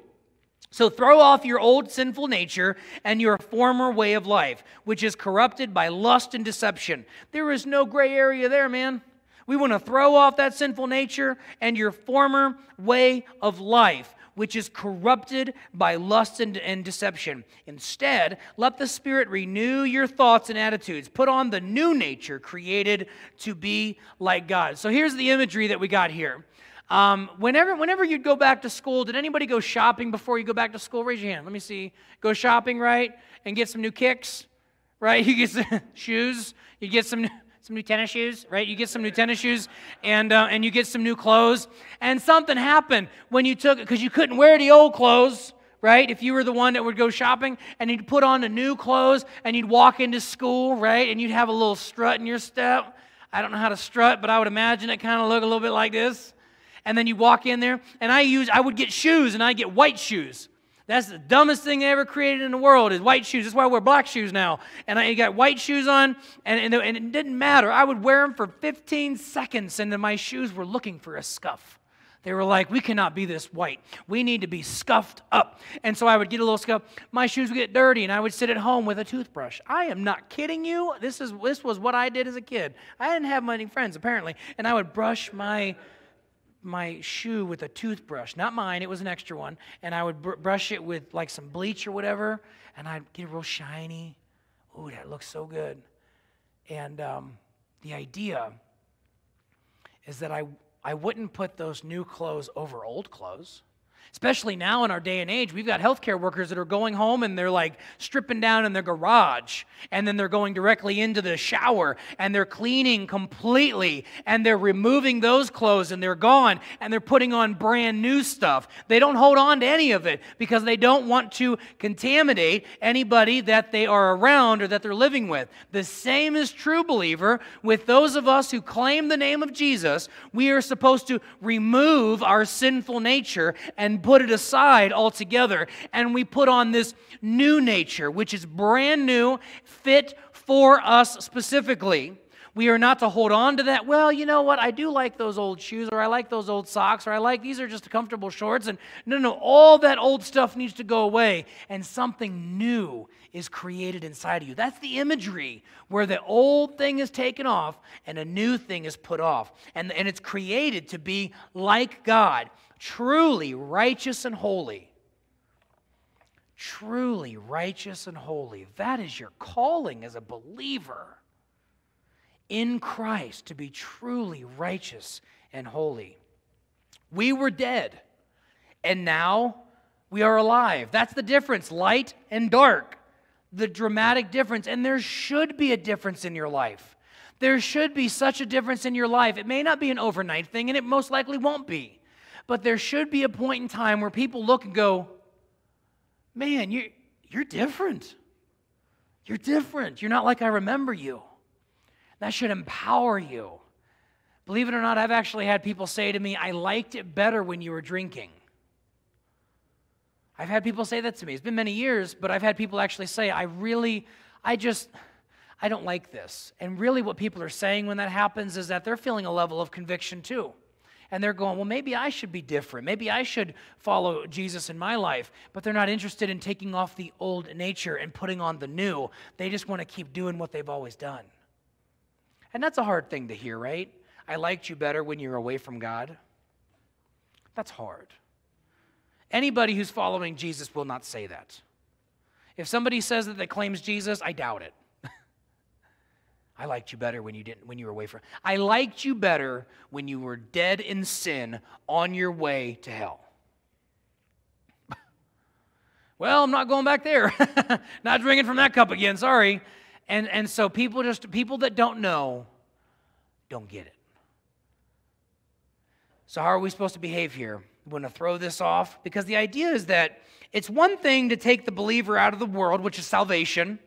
So throw off your old sinful nature and your former way of life, which is corrupted by lust and deception. There is no gray area there, man. We want to throw off that sinful nature and your former way of life, which is corrupted by lust and, and, deception. Instead, let the Spirit renew your thoughts and attitudes. Put on the new nature created to be like God. So here's the imagery that we got here. Um, whenever, whenever you'd go back to school, did anybody go shopping before you go back to school? Raise your hand. Let me see. Go shopping, right? And get some new kicks, right? You get some shoes. You get some some new tennis shoes, right? You get some new tennis shoes and, uh, and you get some new clothes. And something happened when you took it because you couldn't wear the old clothes, right? If you were the one that would go shopping and you'd put on the new clothes and you'd walk into school, right? And you'd have a little strut in your step. I don't know how to strut, but I would imagine it kind of look a little bit like this. And then you walk in there, and I use I would get shoes, and I get white shoes. That's the dumbest thing they ever created in the world is white shoes. That's why I wear black shoes now. And I got white shoes on, and, and, and it didn't matter. I would wear them for 15 seconds, and then my shoes were looking for a scuff. They were like, we cannot be this white. We need to be scuffed up. And so I would get a little scuff. My shoes would get dirty, and I would sit at home with a toothbrush. I am not kidding you. This, is, this was what I did as a kid. I didn't have many friends, apparently. And I would brush my my shoe with a toothbrush, not mine, it was an extra one, and I would br- brush it with like some bleach or whatever, and I'd get it real shiny. Ooh, that looks so good. And um, the idea is that I, I wouldn't put those new clothes over old clothes. Especially now in our day and age, we've got healthcare workers that are going home and they're like stripping down in their garage, and then they're going directly into the shower and they're cleaning completely and they're removing those clothes and they're gone and they're putting on brand new stuff. They don't hold on to any of it because they don't want to contaminate anybody that they are around or that they're living with. The same is true, believer, with those of us who claim the name of Jesus. We are supposed to remove our sinful nature and put it aside altogether. And we put on this new nature, which is brand new, fit for us specifically. We are not to hold on to that. Well, you know what? I do like those old shoes, or I like those old socks, or I like these are just comfortable shorts. And no, no, all that old stuff needs to go away, and something new is created inside of you. That's the imagery where the old thing is taken off and a new thing is put off. And, and it's created to be like God truly righteous and holy. Truly righteous and holy. That is your calling as a believer in Christ to be truly righteous and holy. We were dead, and now we are alive. That's the difference light and dark. The dramatic difference. And there should be a difference in your life. There should be such a difference in your life. It may not be an overnight thing, and it most likely won't be. But there should be a point in time where people look and go, man, you're, you're different. You're different. You're not like I remember you. That should empower you. Believe it or not, I've actually had people say to me, I liked it better when you were drinking. I've had people say that to me. It's been many years, but I've had people actually say, I really, I just, I don't like this. And really, what people are saying when that happens is that they're feeling a level of conviction too. And they're going, well, maybe I should be different. Maybe I should follow Jesus in my life. But they're not interested in taking off the old nature and putting on the new. They just want to keep doing what they've always done. And that's a hard thing to hear, right? I liked you better when you were away from God. That's hard. Anybody who's following Jesus will not say that. If somebody says that they claims Jesus, I doubt it. I liked you better when you didn't when you were away from. I liked you better when you were dead in sin on your way to hell. well, I'm not going back there. not drinking from that cup again. Sorry. And and so people just people that don't know don't get it. So how are we supposed to behave here? We want to throw this off because the idea is that it's one thing to take the believer out of the world, which is salvation.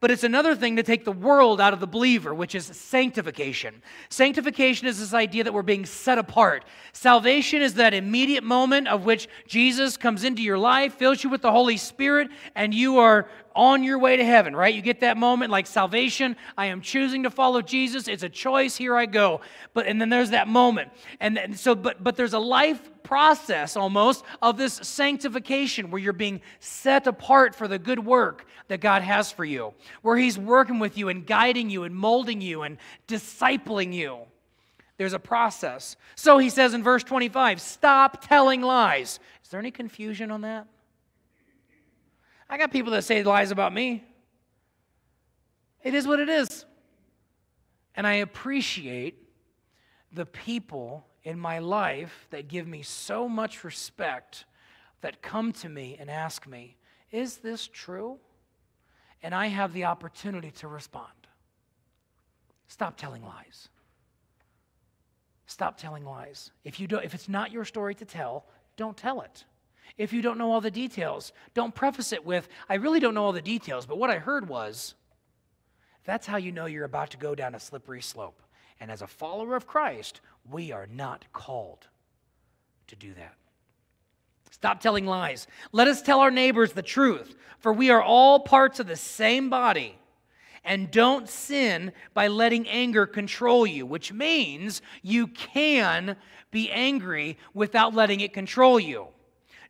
But it's another thing to take the world out of the believer, which is sanctification. Sanctification is this idea that we're being set apart. Salvation is that immediate moment of which Jesus comes into your life, fills you with the Holy Spirit, and you are on your way to heaven, right? You get that moment like salvation. I am choosing to follow Jesus. It's a choice. Here I go. But and then there's that moment. And so but but there's a life process almost of this sanctification where you're being set apart for the good work that God has for you, where he's working with you and guiding you and molding you and discipling you. There's a process. So he says in verse 25, stop telling lies. Is there any confusion on that? I got people that say lies about me. It is what it is. And I appreciate the people in my life that give me so much respect that come to me and ask me, Is this true? And I have the opportunity to respond. Stop telling lies. Stop telling lies. If, you don't, if it's not your story to tell, don't tell it. If you don't know all the details, don't preface it with, I really don't know all the details, but what I heard was, that's how you know you're about to go down a slippery slope. And as a follower of Christ, we are not called to do that. Stop telling lies. Let us tell our neighbors the truth, for we are all parts of the same body. And don't sin by letting anger control you, which means you can be angry without letting it control you.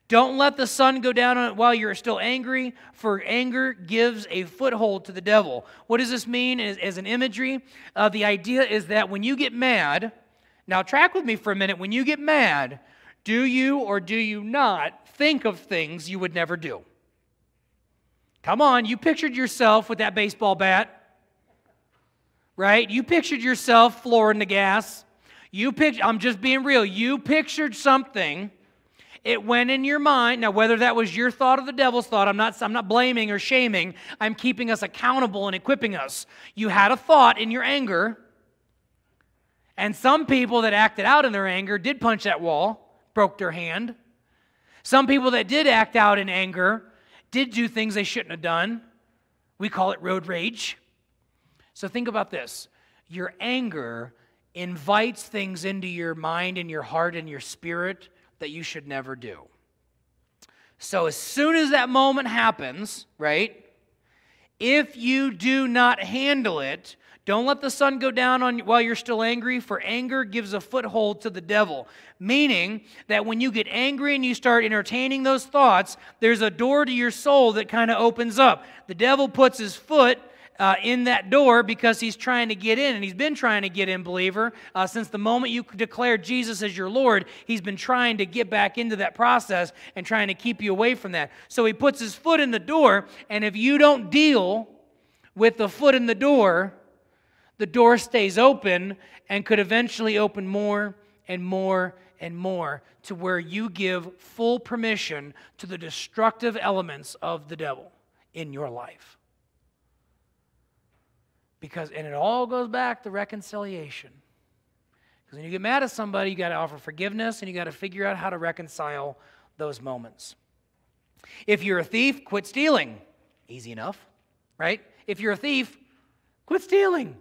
Don't let the sun go down on it while you're still angry, for anger gives a foothold to the devil. What does this mean as, as an imagery? Uh, the idea is that when you get mad, now track with me for a minute. When you get mad, do you or do you not think of things you would never do? Come on, you pictured yourself with that baseball bat, right? You pictured yourself flooring the gas. You pictured, I'm just being real, you pictured something it went in your mind. Now, whether that was your thought or the devil's thought, I'm not, I'm not blaming or shaming. I'm keeping us accountable and equipping us. You had a thought in your anger, and some people that acted out in their anger did punch that wall, broke their hand. Some people that did act out in anger did do things they shouldn't have done. We call it road rage. So think about this your anger invites things into your mind and your heart and your spirit that you should never do. So, as soon as that moment happens, right, if you do not handle it, don't let the sun go down on while you're still angry, for anger gives a foothold to the devil. Meaning that when you get angry and you start entertaining those thoughts, there's a door to your soul that kind of opens up. The devil puts his foot uh, in that door because he's trying to get in, and he's been trying to get in, believer, uh, since the moment you declared Jesus as your Lord. He's been trying to get back into that process and trying to keep you away from that. So he puts his foot in the door, and if you don't deal with the foot in the door, the door stays open and could eventually open more and more and more to where you give full permission to the destructive elements of the devil in your life. Because, and it all goes back to reconciliation. Because when you get mad at somebody, you got to offer forgiveness and you got to figure out how to reconcile those moments. If you're a thief, quit stealing. Easy enough, right? If you're a thief, quit stealing.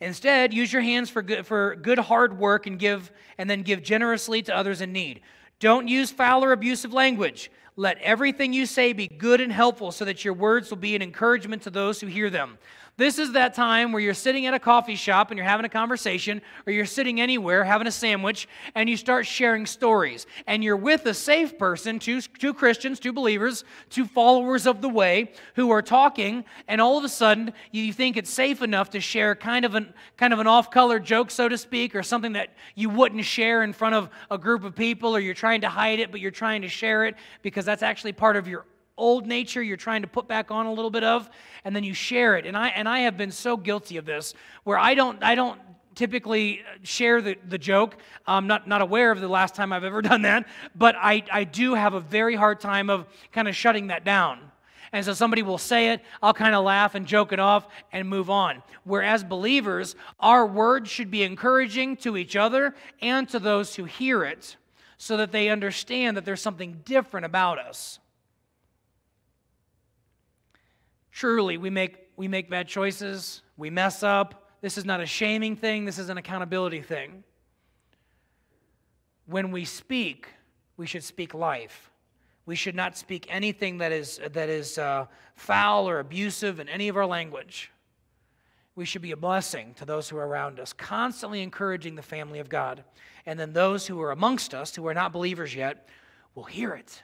Instead, use your hands for good, for good hard work and give and then give generously to others in need. Don't use foul or abusive language. Let everything you say be good and helpful so that your words will be an encouragement to those who hear them. This is that time where you're sitting at a coffee shop and you're having a conversation, or you're sitting anywhere having a sandwich, and you start sharing stories. And you're with a safe person, two, two Christians, two believers, two followers of the way, who are talking, and all of a sudden you think it's safe enough to share kind of an, kind of an off color joke, so to speak, or something that you wouldn't share in front of a group of people, or you're trying to hide it, but you're trying to share it because that's actually part of your old nature you're trying to put back on a little bit of and then you share it. And i and i have been so guilty of this where i don't i don't typically uh, share the, the joke. I'm not, not aware of the last time i've ever done that but I, I do have a very hard time of kind of shutting that down. And so somebody will say it i'll kind of laugh and joke it off and move on. Whereas believers our words should be encouraging to each other and to those who hear it so that they understand that there's something different about us Truly, we make, we make bad choices, we mess up. This is not a shaming thing, this is an accountability thing. When we speak, we should speak life. We should not speak anything that is, that is uh, foul or abusive in any of our language. We should be a blessing to those who are around us, constantly encouraging the family of God. And then those who are amongst us, who are not believers yet, will hear it,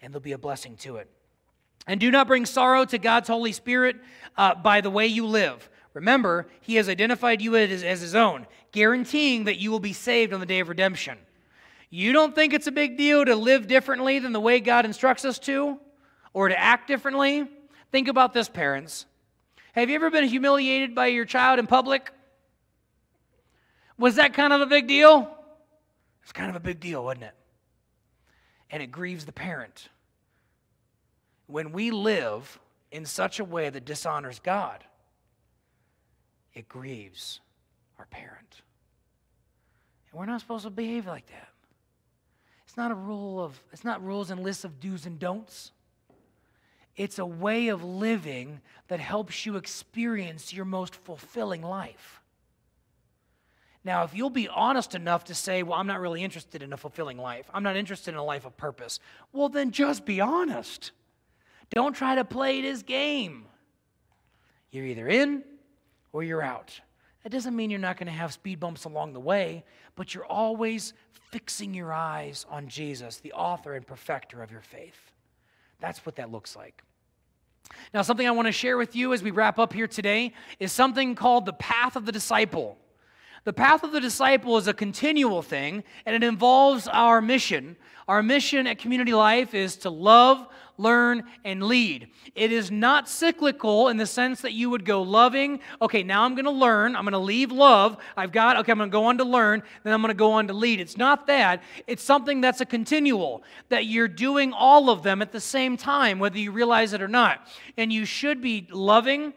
and they'll be a blessing to it. And do not bring sorrow to God's Holy Spirit uh, by the way you live. Remember, He has identified you as, as His own, guaranteeing that you will be saved on the day of redemption. You don't think it's a big deal to live differently than the way God instructs us to, or to act differently? Think about this, parents. Have you ever been humiliated by your child in public? Was that kind of a big deal? It's kind of a big deal, wasn't it? And it grieves the parent when we live in such a way that dishonors God, it grieves our parent. And we're not supposed to behave like that. It's not a rule of, it's not rules and lists of do's and don'ts. It's a way of living that helps you experience your most fulfilling life. Now, if you'll be honest enough to say, Well, I'm not really interested in a fulfilling life, I'm not interested in a life of purpose, well, then just be honest. Don't try to play this game. You're either in or you're out. That doesn't mean you're not going to have speed bumps along the way, but you're always fixing your eyes on Jesus, the author and perfecter of your faith. That's what that looks like. Now, something I want to share with you as we wrap up here today is something called the path of the disciple. The path of the disciple is a continual thing, and it involves our mission. Our mission at Community Life is to love, learn, and lead. It is not cyclical in the sense that you would go loving, okay, now I'm going to learn, I'm going to leave love, I've got, okay, I'm going to go on to learn, then I'm going to go on to lead. It's not that. It's something that's a continual, that you're doing all of them at the same time, whether you realize it or not. And you should be loving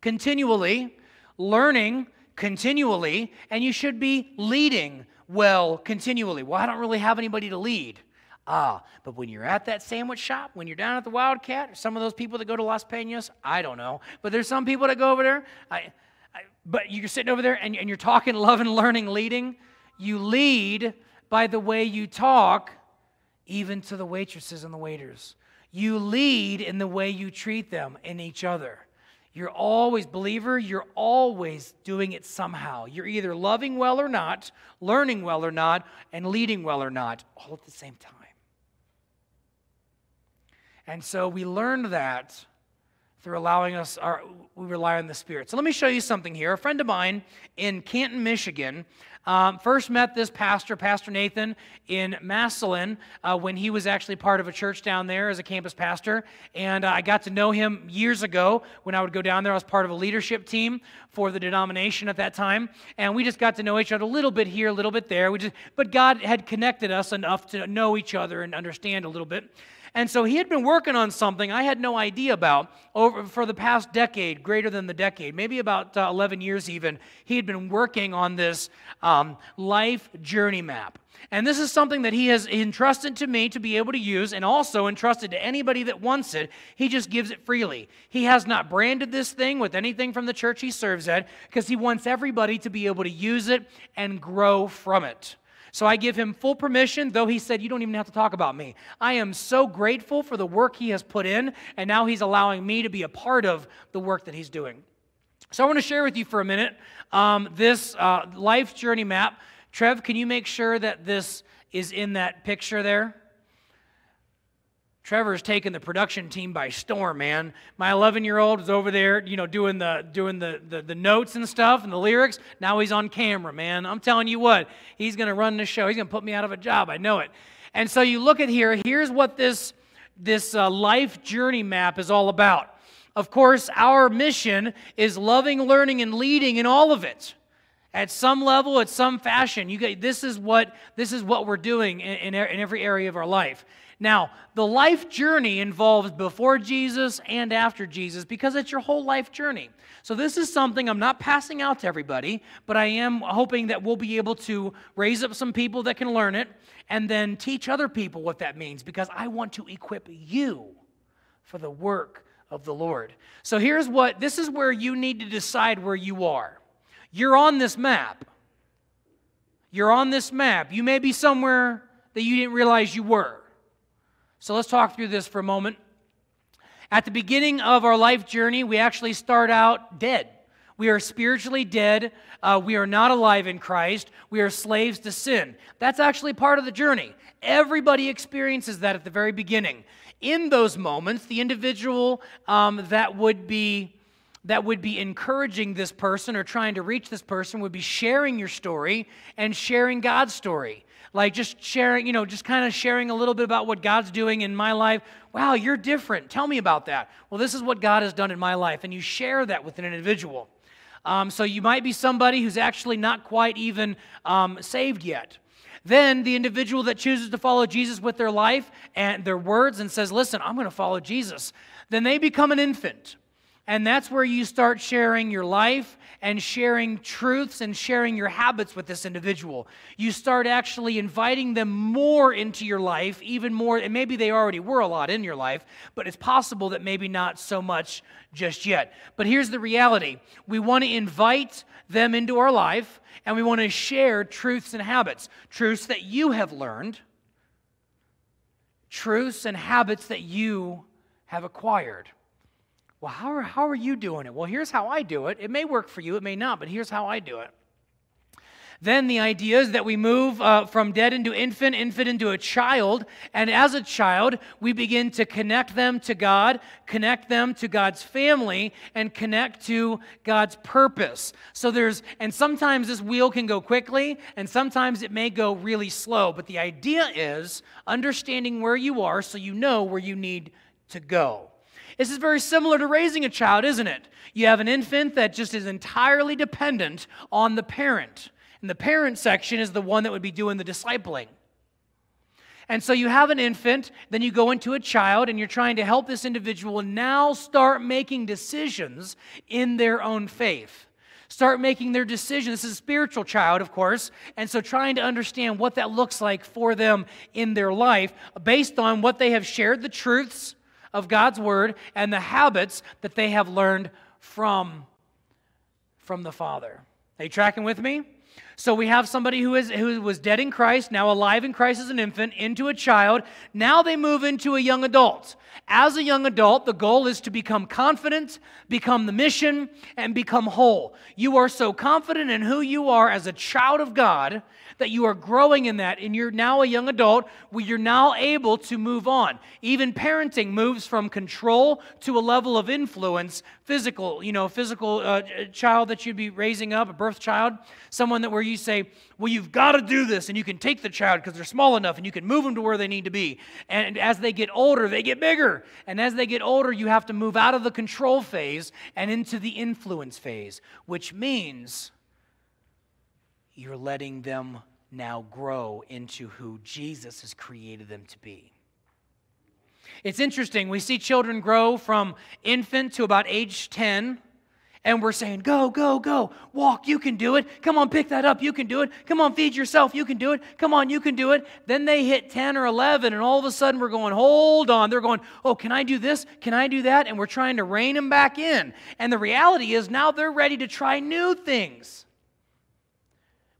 continually, learning continually, and you should be leading well continually. Well, I don't really have anybody to lead. Ah, but when you're at that sandwich shop, when you're down at the Wildcat, some of those people that go to Las Peñas, I don't know, but there's some people that go over there. I, I, but you're sitting over there and, and you're talking, loving, learning, leading. You lead by the way you talk, even to the waitresses and the waiters. You lead in the way you treat them and each other. You're always, believer, you're always doing it somehow. You're either loving well or not, learning well or not, and leading well or not, all at the same time. And so we learned that through allowing us, our, we rely on the Spirit. So let me show you something here. A friend of mine in Canton, Michigan, um, first met this pastor, Pastor Nathan, in Massillon uh, when he was actually part of a church down there as a campus pastor. And uh, I got to know him years ago when I would go down there. I was part of a leadership team for the denomination at that time. And we just got to know each other a little bit here, a little bit there. We just, but God had connected us enough to know each other and understand a little bit. And so he had been working on something I had no idea about over for the past decade, greater than the decade, maybe about uh, 11 years even. He had been working on this um, life journey map. And this is something that he has entrusted to me to be able to use and also entrusted to anybody that wants it. He just gives it freely. He has not branded this thing with anything from the church he serves at because he wants everybody to be able to use it and grow from it. So I give him full permission, though he said, You don't even have to talk about me. I am so grateful for the work he has put in, and now he's allowing me to be a part of the work that he's doing. So I want to share with you for a minute um, this uh, life journey map. Trev, can you make sure that this is in that picture there? Trevor's taken the production team by storm, man. My 11 year old is over there, you know, doing the doing the, the, the notes and stuff and the lyrics. Now he's on camera, man. I'm telling you what, he's going to run the show. He's going to put me out of a job. I know it. And so you look at here. Here's what this this uh, life journey map is all about. Of course, our mission is loving, learning, and leading in all of it. At some level, at some fashion, you get, this is what this is what we're doing in, in, in every area of our life. Now, the life journey involves before Jesus and after Jesus because it's your whole life journey. So, this is something I'm not passing out to everybody, but I am hoping that we'll be able to raise up some people that can learn it and then teach other people what that means because I want to equip you for the work of the Lord. So, here's what this is where you need to decide where you are. You're on this map. You're on this map. You may be somewhere that you didn't realize you were. So let's talk through this for a moment. At the beginning of our life journey, we actually start out dead. We are spiritually dead. Uh, we are not alive in Christ. We are slaves to sin. That's actually part of the journey. Everybody experiences that at the very beginning. In those moments, the individual um, that would be that would be encouraging this person or trying to reach this person would be sharing your story and sharing God's story like just sharing, you know, just kind of sharing a little bit about what God's doing in my life. Wow, you're different. Tell me about that. Well, this is what God has done in my life. And you share that with an individual. Um, so you might be somebody who's actually not quite even um, saved yet. Then the individual that chooses to follow Jesus with their life and their words and says, Listen, I'm going to follow Jesus, then they become an infant. And that's where you start sharing your life and sharing truths and sharing your habits with this individual. You start actually inviting them more into your life, even more, and maybe they already were a lot in your life, but it's possible that maybe not so much just yet. But here's the reality we want to invite them into our life, and we want to share truths and habits, truths that you have learned, truths and habits that you have acquired. Well, how are, how are you doing it? Well, here's how I do it. It may work for you, it may not, but here's how I do it. Then the idea is that we move uh, from dead into infant, infant into a child. And as a child, we begin to connect them to God, connect them to God's family, and connect to God's purpose. So there's, and sometimes this wheel can go quickly, and sometimes it may go really slow. But the idea is understanding where you are so you know where you need to go. This is very similar to raising a child, isn't it? You have an infant that just is entirely dependent on the parent. And the parent section is the one that would be doing the discipling. And so you have an infant, then you go into a child, and you're trying to help this individual now start making decisions in their own faith. Start making their decisions. This is a spiritual child, of course, and so trying to understand what that looks like for them in their life based on what they have shared the truths of God's word and the habits that they have learned from, from the Father. Are you tracking with me? So we have somebody who, is, who was dead in Christ, now alive in Christ as an infant, into a child. Now they move into a young adult. As a young adult, the goal is to become confident, become the mission, and become whole. You are so confident in who you are as a child of God that you are growing in that, and you're now a young adult where you're now able to move on. Even parenting moves from control to a level of influence, physical, you know, physical uh, child that you'd be raising up, a birth child, someone that where you say, well, you've got to do this, and you can take the child because they're small enough, and you can move them to where they need to be. And as they get older, they get bigger. And as they get older, you have to move out of the control phase and into the influence phase, which means you're letting them now grow into who Jesus has created them to be. It's interesting. We see children grow from infant to about age 10, and we're saying, Go, go, go. Walk, you can do it. Come on, pick that up, you can do it. Come on, feed yourself, you can do it. Come on, you can do it. Then they hit 10 or 11, and all of a sudden we're going, Hold on. They're going, Oh, can I do this? Can I do that? And we're trying to rein them back in. And the reality is now they're ready to try new things.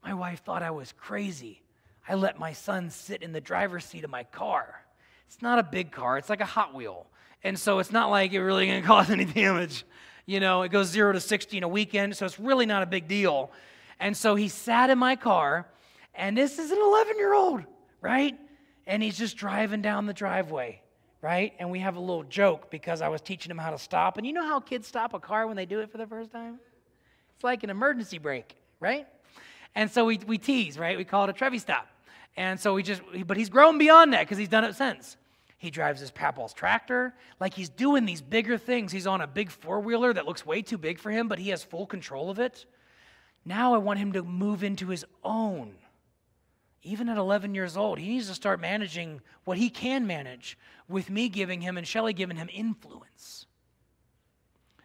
My wife thought I was crazy. I let my son sit in the driver's seat of my car. It's not a big car, it's like a Hot Wheel. And so it's not like it really to cause any damage. You know, it goes zero to 60 in a weekend, so it's really not a big deal. And so he sat in my car, and this is an 11 year old, right? And he's just driving down the driveway, right? And we have a little joke because I was teaching him how to stop. And you know how kids stop a car when they do it for the first time? It's like an emergency brake, right? And so we, we tease, right? We call it a Trevi stop. And so we just, but he's grown beyond that because he's done it since. He drives his papal's tractor. Like he's doing these bigger things. He's on a big four wheeler that looks way too big for him, but he has full control of it. Now I want him to move into his own. Even at 11 years old, he needs to start managing what he can manage with me giving him and Shelly giving him influence.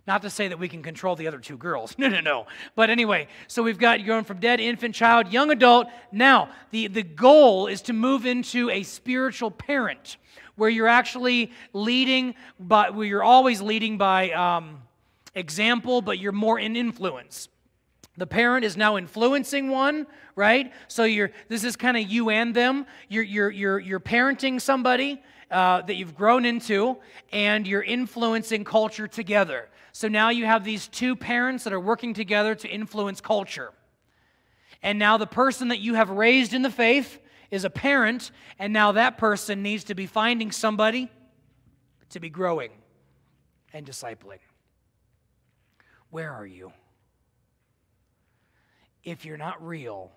Not to say that we can control the other two girls. No, no, no. But anyway, so we've got going from dead, infant, child, young adult. Now, the, the goal is to move into a spiritual parent where you're actually leading, but where you're always leading by um, example, but you're more in influence. The parent is now influencing one, right? So you're this is kind of you and them. You're you're you're you're parenting somebody uh, that you've grown into, and you're influencing culture together. So now you have these two parents that are working together to influence culture. And now the person that you have raised in the faith is a parent, and now that person needs to be finding somebody to be growing and discipling. Where are you? If you're not real,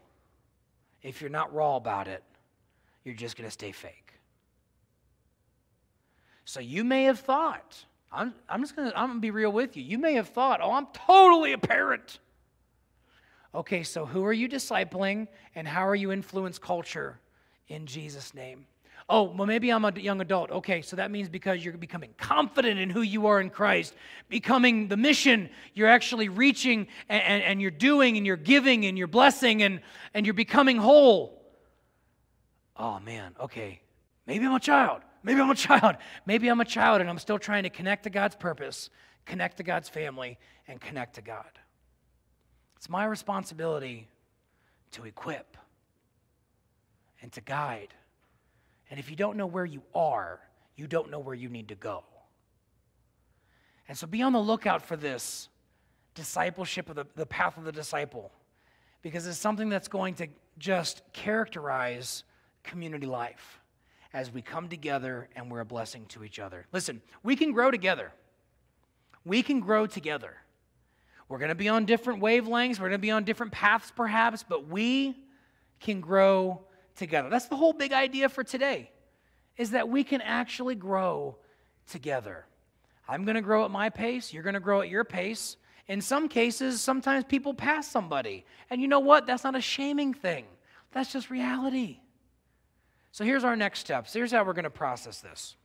if you're not raw about it, you're just going to stay fake. So you may have thought, I'm, I'm just going to I'm to be real with you. You may have thought, oh, I'm totally a parent. Okay, so who are you discipling and how are you influence culture in Jesus' name? Oh, well, maybe I'm a young adult. Okay, so that means because you're becoming confident in who you are in Christ, becoming the mission, you're actually reaching and, and, and you're doing and you're giving and you're blessing and, and you're becoming whole. Oh, man, okay. Maybe I'm a child. Maybe I'm a child. Maybe I'm a child and I'm still trying to connect to God's purpose, connect to God's family, and connect to God. It's my responsibility to equip and to guide. And if you don't know where you are, you don't know where you need to go. And so be on the lookout for this discipleship of the, the path of the disciple, because it's something that's going to just characterize community life as we come together and we're a blessing to each other. Listen, we can grow together. We can grow together. We're going to be on different wavelengths, we're going to be on different paths perhaps, but we can grow together. That's the whole big idea for today. Is that we can actually grow together. I'm going to grow at my pace, you're going to grow at your pace. In some cases, sometimes people pass somebody. And you know what? That's not a shaming thing. That's just reality. So here's our next steps. Here's how we're going to process this.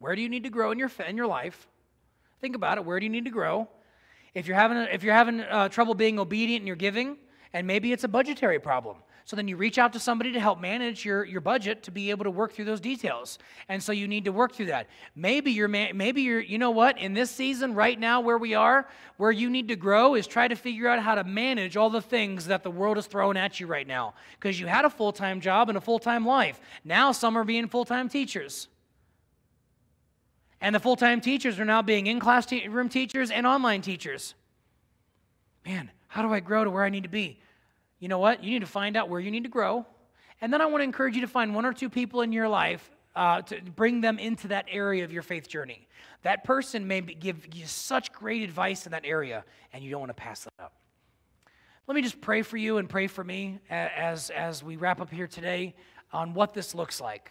Where do you need to grow in your in your life? Think about it. Where do you need to grow? If you're having if you're having uh, trouble being obedient in your giving, and maybe it's a budgetary problem. So then you reach out to somebody to help manage your, your budget to be able to work through those details. And so you need to work through that. Maybe you're, maybe you're, you know what, in this season right now where we are, where you need to grow is try to figure out how to manage all the things that the world is throwing at you right now. Because you had a full time job and a full time life. Now some are being full time teachers. And the full time teachers are now being in class te- room teachers and online teachers. Man, how do I grow to where I need to be? you know what? You need to find out where you need to grow. And then I want to encourage you to find one or two people in your life uh, to bring them into that area of your faith journey. That person may give you such great advice in that area, and you don't want to pass that up. Let me just pray for you and pray for me as, as we wrap up here today on what this looks like.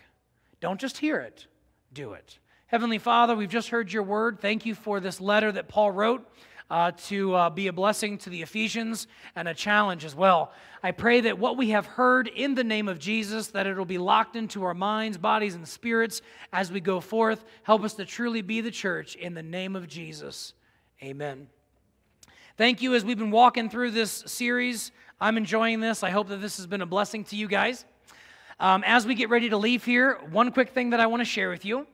Don't just hear it, do it. Heavenly Father, we've just heard your word. Thank you for this letter that Paul wrote uh, to uh, be a blessing to the Ephesians and a challenge as well. I pray that what we have heard in the name of Jesus, that it'll be locked into our minds, bodies, and spirits as we go forth. Help us to truly be the church in the name of Jesus. Amen. Thank you as we've been walking through this series. I'm enjoying this. I hope that this has been a blessing to you guys. Um, as we get ready to leave here, one quick thing that I want to share with you.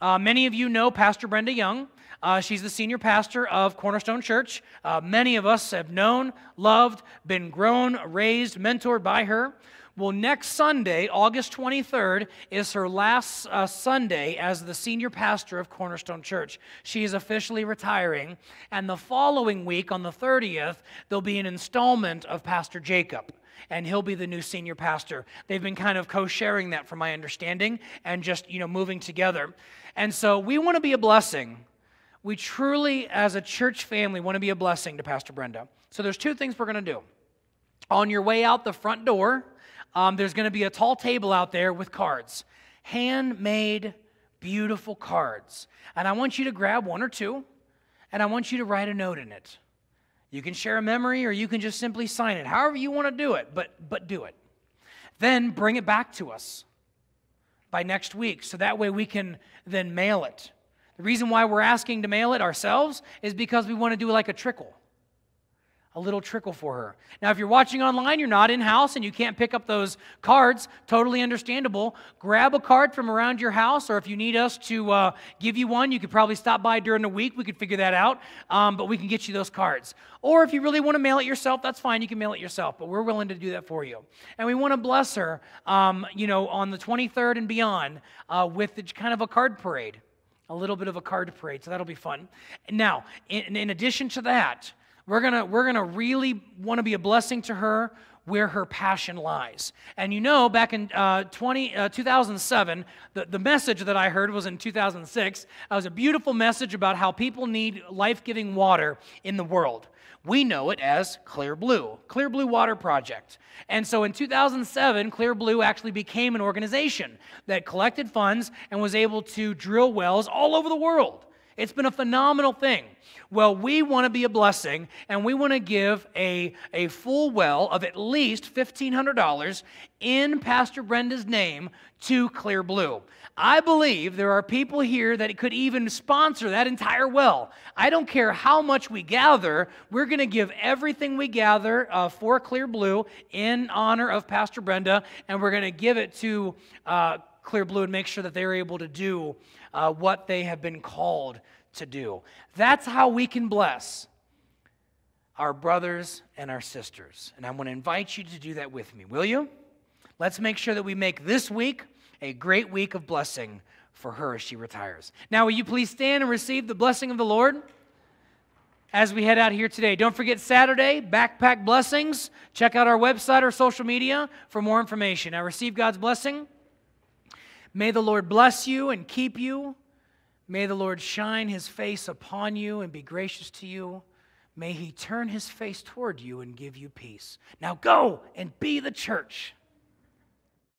Uh, many of you know Pastor Brenda Young. Uh, she's the senior pastor of Cornerstone Church. Uh, many of us have known, loved, been grown, raised, mentored by her. Well, next Sunday, August 23rd, is her last uh, Sunday as the senior pastor of Cornerstone Church. She is officially retiring. And the following week, on the 30th, there'll be an installment of Pastor Jacob and he'll be the new senior pastor. They've been kind of co-sharing that from my understanding and just, you know, moving together. And so we want to be a blessing. We truly as a church family want to be a blessing to Pastor Brenda. So there's two things we're going to do. On your way out the front door, um, there's going to be a tall table out there with cards, handmade, beautiful cards. And I want you to grab one or two, and I want you to write a note in it. You can share a memory, or you can just simply sign it, however you want to do it, but, but do it. Then bring it back to us by next week, so that way we can then mail it. The reason why we're asking to mail it ourselves is because we want to do like a trickle a little trickle for her. Now, if you're watching online, you're not in house and you can't pick up those cards, totally understandable. Grab a card from around your house, or if you need us to uh, give you one, you could probably stop by during the week. We could figure that out, um, but we can get you those cards. Or if you really want to mail it yourself, that's fine. You can mail it yourself, but we're willing to do that for you. And we want to bless her, um, you know, on the 23rd and beyond uh, with the, kind of a card parade. A little bit of a card parade, so that'll be fun. Now, in, in addition to that, we're going to we're going to really want to be a blessing to her where her passion lies. And you know, back in uh, 20, uh, 2007, the, the message that I heard was in 2006. It was a beautiful message about how people need life giving water in the world. We know it as Clear Blue, Clear Blue Water Project. And so in 2007, Clear Blue actually became an organization that collected funds and was able to drill wells all over the world. It's been a phenomenal thing. Well, we want to be a blessing and we want to give a, a full well of at least $1,500 in Pastor Brenda's name to Clear Blue. I believe there are people here that could even sponsor that entire well. I don't care how much we gather, we're going to give everything we gather uh, for Clear Blue in honor of Pastor Brenda, and we're going to give it to uh, Clear Blue and make sure that they're able to do uh, what they have been called to do. That's how we can bless our brothers and our sisters. And I want to invite you to do that with me, will you? Let's make sure that we make this week a great week of blessing for her as she retires. Now, will you please stand and receive the blessing of the Lord? As we head out here today, don't forget Saturday, backpack blessings. Check out our website or social media for more information. Now, receive God's blessing. May the Lord bless you and keep you. May the Lord shine his face upon you and be gracious to you. May he turn his face toward you and give you peace. Now go and be the church.